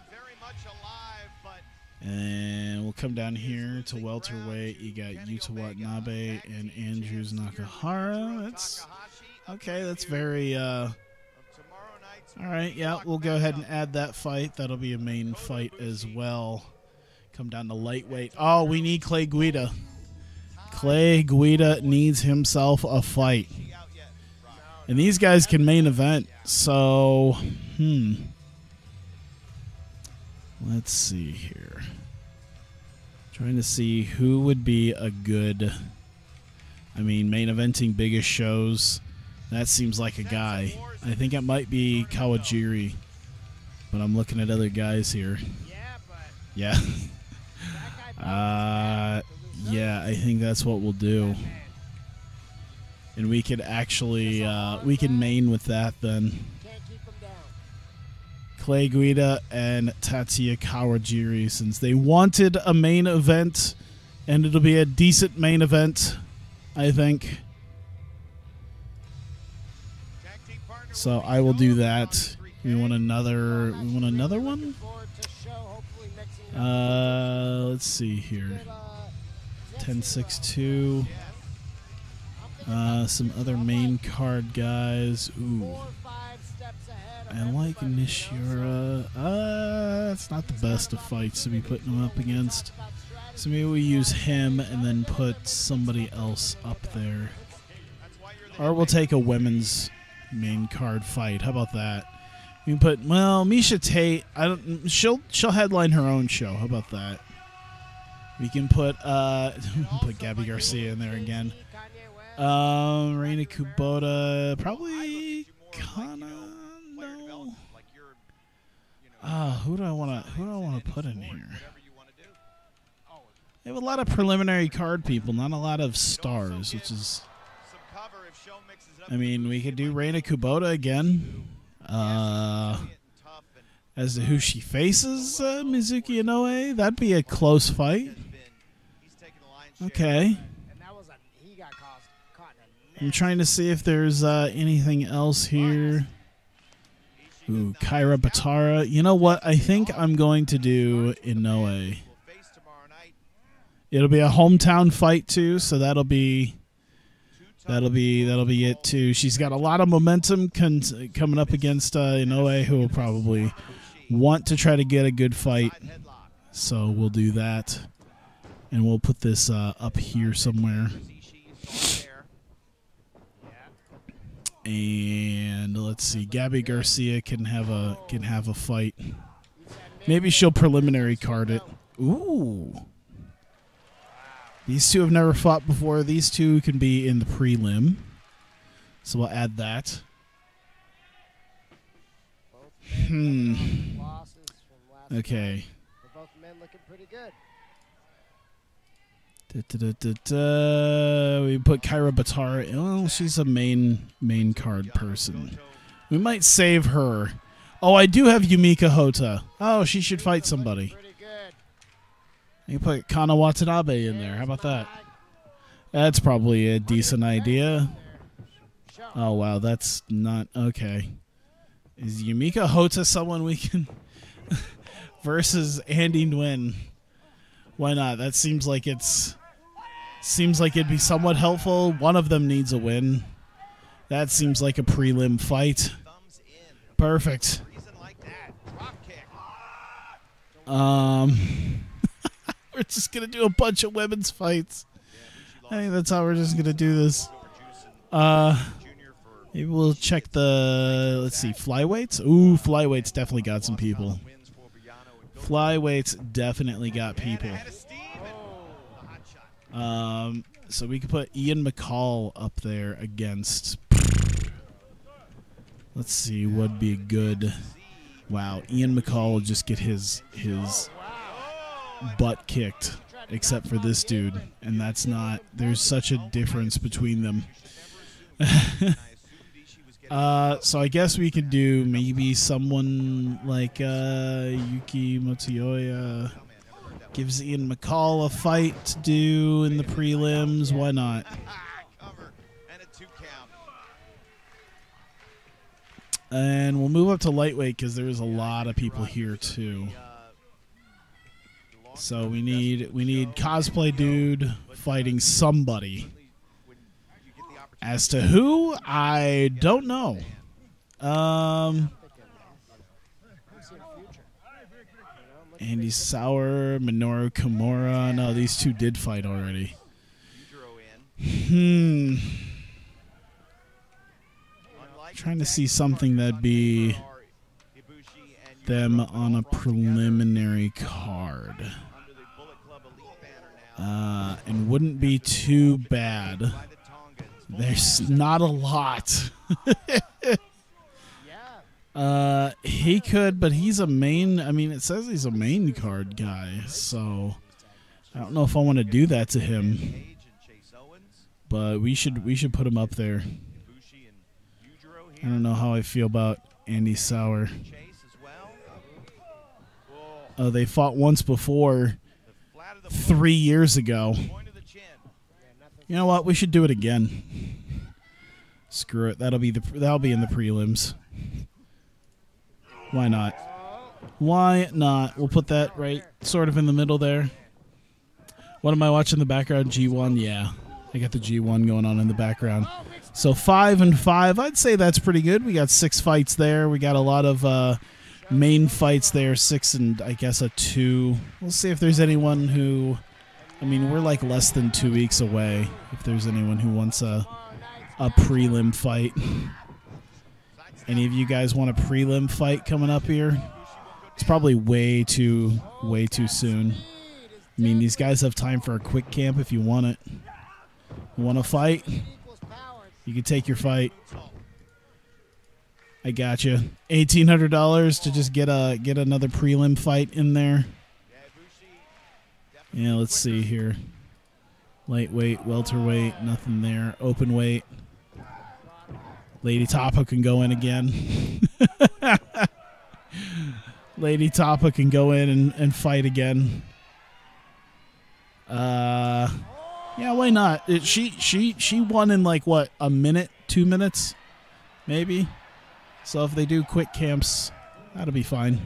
And we'll come down here to welterweight. You got Yuta Watanabe and Andrews Nakahara. That's okay. That's very. Uh, all right, yeah, we'll go ahead and add that fight. That'll be a main fight as well. Come down to lightweight. Oh, we need Clay Guida. Clay Guida needs himself a fight. And these guys can main event. So, hmm. Let's see here. Trying to see who would be a good. I mean, main eventing biggest shows. That seems like a guy. I think it might be Kawajiri. But I'm looking at other guys here. Yeah. uh, yeah, I think that's what we'll do. And we could actually, uh, we can main with that then. Clay Guida and Tatsuya Kawajiri since they wanted a main event, and it'll be a decent main event, I think. So I will do that. We want another. We want another one. Uh, let's see here. Ten six two. Uh, some other main card guys. Ooh. I like Nishira. Uh, it's not the best of fights to be putting him up against. So maybe we use him and then put somebody else up there. Or we'll take a women's main card fight. How about that? We can put well, Miesha Tate. I don't. She'll she'll headline her own show. How about that? We can put uh put Gabby Garcia in there again. Um, Reina Kubota, probably Kana. No. Ah, who do I want to who do I want to put in here? They have a lot of preliminary card people, not a lot of stars, which is. I mean, we could do Reina Kubota again. Uh, as to who she faces, uh, Mizuki Inoue, that'd be a close fight. Okay. I'm trying to see if there's uh, anything else here. Ooh, Kyra Batara. You know what? I think I'm going to do Inoue. Will face tomorrow night. It'll be a hometown fight too, so that'll be that'll be that'll be it too. She's got a lot of momentum con- coming up against uh, Inoue, who will probably want to try to get a good fight. So we'll do that, and we'll put this uh, up here somewhere. And let's see, Gabby Garcia can have a can have a fight. Maybe she'll preliminary card it. Ooh. These two have never fought before. These two can be in the prelim. So we'll add that. Hmm. Okay. night, but both men looking pretty good. Da, da, da, da, da. We put Kyra Batara. Oh, she's a main main card person. We might save her. Oh, I do have Yumiko Hotta. Oh, she should fight somebody. You put Kana Watanabe in there. How about that? That's probably a decent idea. Oh wow, that's not okay. Is Yumiko Hotta someone we can versus Andy Nguyen? Why not? That seems like it's seems like it'd be somewhat helpful. One of them needs a win. That seems like a prelim fight. Perfect. Um, we're just gonna do a bunch of women's fights. I think that's how we're just gonna do this. Uh, maybe we'll check the let's see flyweights. Ooh, flyweights definitely got some people. Flyweights definitely got people. Um, so we could put Ian McCall up there against. Let's see, what would be good. Wow, Ian McCall will just get his his butt kicked, except for this dude, and that's not. There's such a difference between them. Uh, so I guess we could do maybe someone like uh, Yuki Motoya gives Ian McCall a fight to do in the prelims. Why not? and we'll move up to lightweight because there's a lot of people here too. So we need we need cosplay dude fighting somebody. As to who, I don't know. Um, I see a future. You know, look Andy Souwer, Minoru Kimura. No, these two did fight already. Hmm. Trying to see something that'd be on Ibushi and them on a all brought together preliminary card. under the Bullet Club Elite banner now. Uh, and wouldn't be too bad. by the Tongans. There's not a lot. Uh, he could, but he's a main. I mean, it says he's a main card guy, so I don't know if I want to do that to him. But we should we should put him up there. I don't know how I feel about Andy Souwer. Oh, they fought once before, three years ago. You know what? We should do it again. Screw it. That'll be the that'll be in the prelims. Why not? Why not? We'll put that right sort of in the middle there. What am I watching in the background? G1? Yeah. I got the G1 going on in the background. So 5 and 5. I'd say that's pretty good. We got 6 fights there. We got a lot of uh, main fights there. 6 and I guess a 2. We'll see if there's anyone who I mean, we're like less than 2 weeks away if there's anyone who wants a a prelim fight. Any of you guys want a prelim fight coming up here? It's probably way too way too soon. I mean, these guys have time for a quick camp if you want it. You want to fight? You can take your fight. I got you. Eighteen hundred dollars to just get a get another prelim fight in there. Yeah, let's see here. Lightweight, welterweight, nothing there. Open weight. Lady Tapa can go in again. Lady Tapa can go in and, and fight again. Uh yeah, why not? It, she she she won in like what, a minute, 2 minutes maybe. So if they do quick camps, that'll be fine.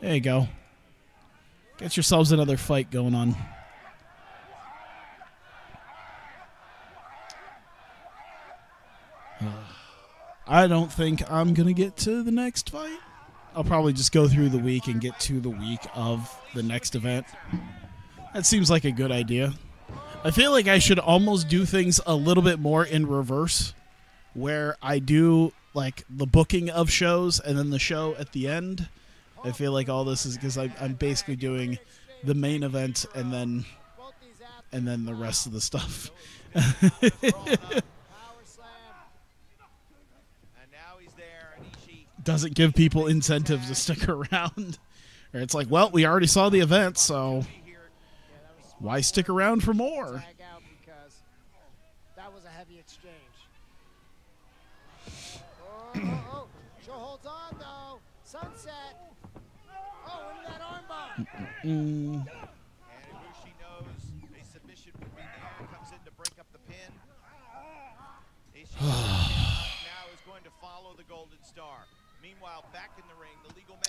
There you go. Get yourselves another fight going on. I don't think I'm going to get to the next fight. I'll probably just go through the week and get to the week of the next event. That seems like a good idea. I feel like I should almost do things a little bit more in reverse, where I do like the booking of shows and then the show at the end. I feel like all this is because I'm basically doing the main event and then and then the rest of the stuff. power slam. And now he's there, and Ishii Doesn't give people incentive to stick around. Or it's like, well, we already saw the event, so here. Yeah, that was why stick around for more?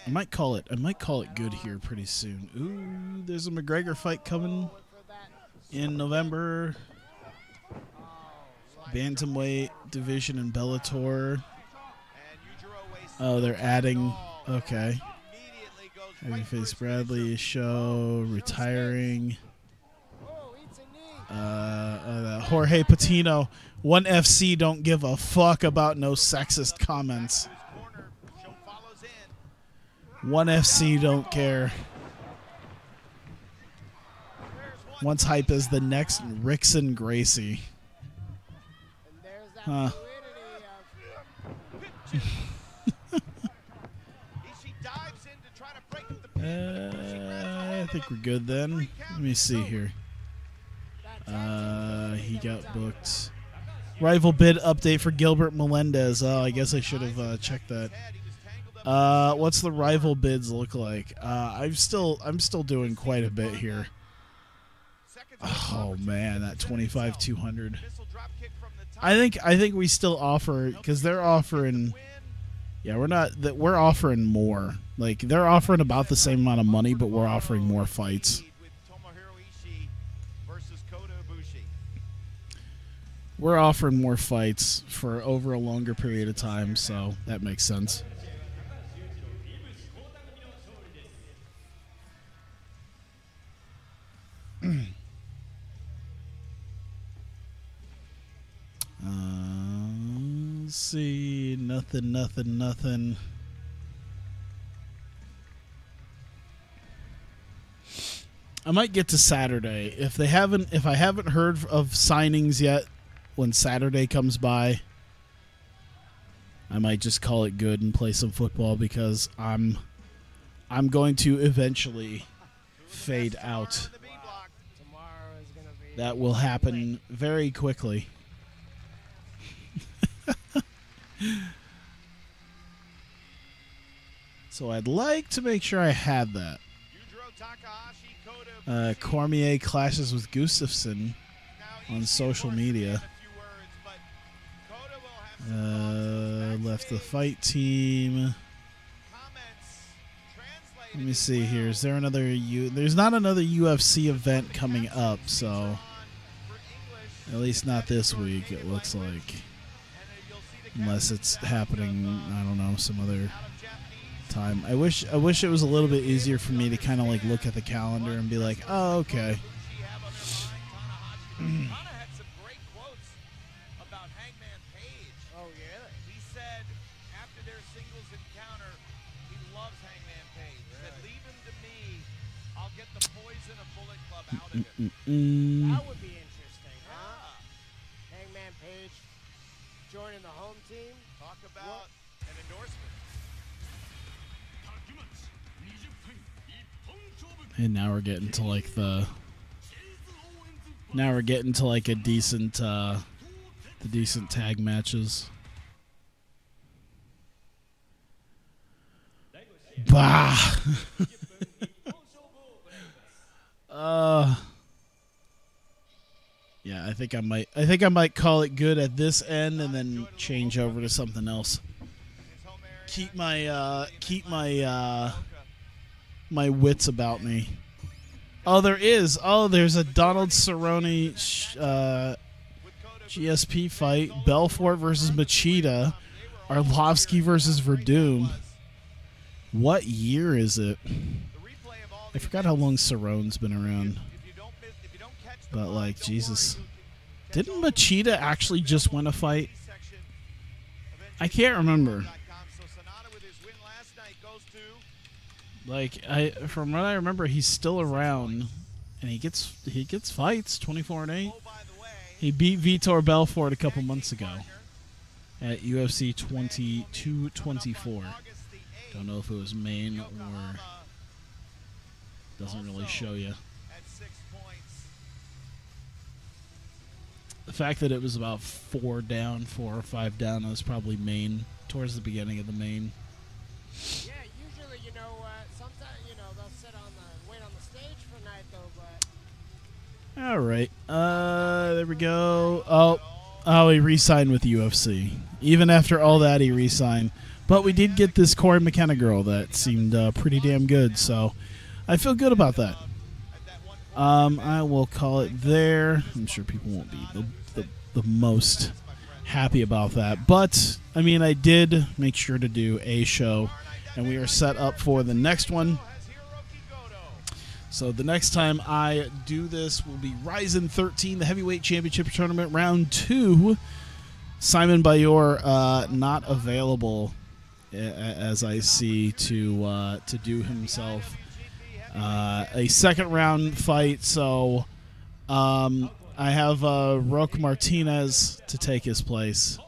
I might call it. I might call it good here pretty soon. Ooh, there's a McGregor fight coming in November. Bantamweight division in Bellator. Oh, they're adding. Okay. His Bradley show retiring. Uh, uh, Jorge Patino. One FC don't give a fuck about no sexist comments. His corner, Show follows in. One FC don't care. Once hype is the next Rickson Gracie. Huh. fluidity of Ishii dives in to try to break up the pin. Uh, I think we're good then. Let me see here. Uh, he got booked. Rival bid update for Gilbert Melendez. Oh, I guess I should have uh, checked that. Uh, what's the rival bids look like? Uh, I'm still I'm still doing quite a bit here. Oh man, that 25 200. missile drop kick from the top. I think I think we still offer because they're offering. Yeah, we're not that we're offering more. Like they're offering about the same amount of money, but we're offering more fights. We're offering more fights for over a longer period of time, so that makes sense. Let's see, nothing, nothing, nothing. I might get to Saturday if they haven't. If I haven't heard of signings yet, when Saturday comes by, I might just call it good and play some football because I'm, I'm going to eventually fade out. In the B block. tomorrow is gonna be That will happen very quickly. So I'd like to make sure I had that. Uh, Cormier clashes with Gustafsson. Now on social media. Uh, left the fight team. Let me see here. Is there another U? There's not another UFC event coming up, so at least not this week. It looks like, and uh, you'll see the unless it's happening. I don't know some other out of Japanese. time. I wish. I wish it was a little bit easier for me to kind of like look at the calendar and be like, oh, okay. Oh, Ibushi and now we're getting to like the. Now we're getting to like a decent, uh the decent tag matches. Bah. uh. Yeah, I think I might. I think I might call it good at this end, and then change over to something else. Keep my uh, keep my uh, my wits about me. Oh, there is. Oh, there's a Donald Cerrone uh, GSP fight. Belfort versus Machida. Arlovsky versus Werdum. What year is it? I forgot how long Cerrone's been around. But like Jesus, didn't Machida actually just win a fight? I can't remember. Like I, from what I remember, he's still around, and he gets he gets fights, twenty four and eight. He beat Vitor Belfort a couple months ago at UFC 2224. Don't know if it was main or doesn't really show you. The fact that it was about four down, four or five down, was probably main towards the beginning of the main. Yeah, usually, you know, uh, sometimes, you know, they'll sit on the, wait on the stage for a night, though, but All right. Uh, there we go. Oh, oh, he re-signed with UFC. Even after all that, he re-signed. But we did get this Corey McKenna girl that seemed uh, pretty damn good. So I feel good about that. Um, I will call it there. I'm sure people won't be the, the, the most happy about that. But, I mean, I did make sure to do a show, and we are set up for the next one. So the next time I do this will be Rizin 13, the Heavyweight Championship Tournament, Round 2. Simon Bayor uh, not available, as I see, to uh, to do himself uh, a second round fight. So um, I have uh, Roque Martinez to take his place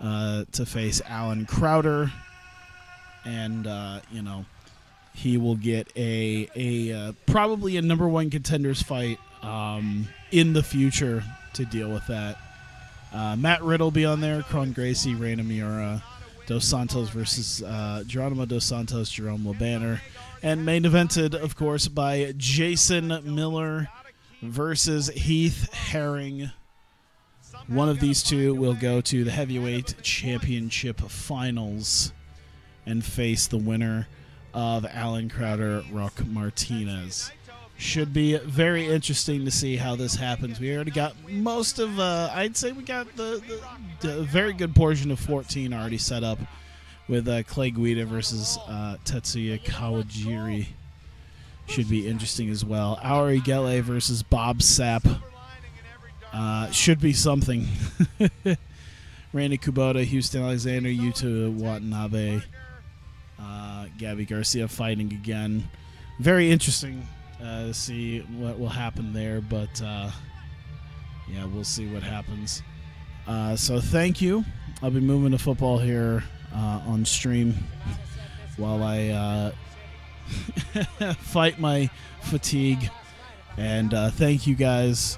uh, to face Alan Crowder, and uh, you know he will get a a uh, probably a number one contenders fight um, in the future to deal with that. Uh, Matt Riddle be on there, Kron Gracie, Reina Miura, Dos Santos versus uh, Geronimo Dos Santos, Jerome Le Banner, and main evented, of course, by Jason Miller versus Heath Herring. One of these two will go to the heavyweight championship finals and face the winner of Alan Crowder, Roque Martinez. Should be very interesting to see how this happens. We already got most of, uh, I'd say we got the, the, the very good portion of 14 already set up with uh, Clay Guida versus uh, Tetsuya Kawajiri. Should be interesting as well. Aorigele versus Bob Sapp. Uh, should be something. Randy Kubota, Houston Alexander, Yuta Watanabe, uh, Gabby Garcia fighting again. Very interesting uh, to see what will happen there, but uh, yeah, we'll see what happens. Uh, so thank you. I'll be moving to football here uh, on stream while I uh, fight my fatigue. And uh, thank you guys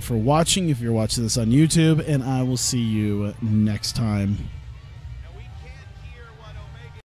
for watching if you're watching this on YouTube, and I will see you next time.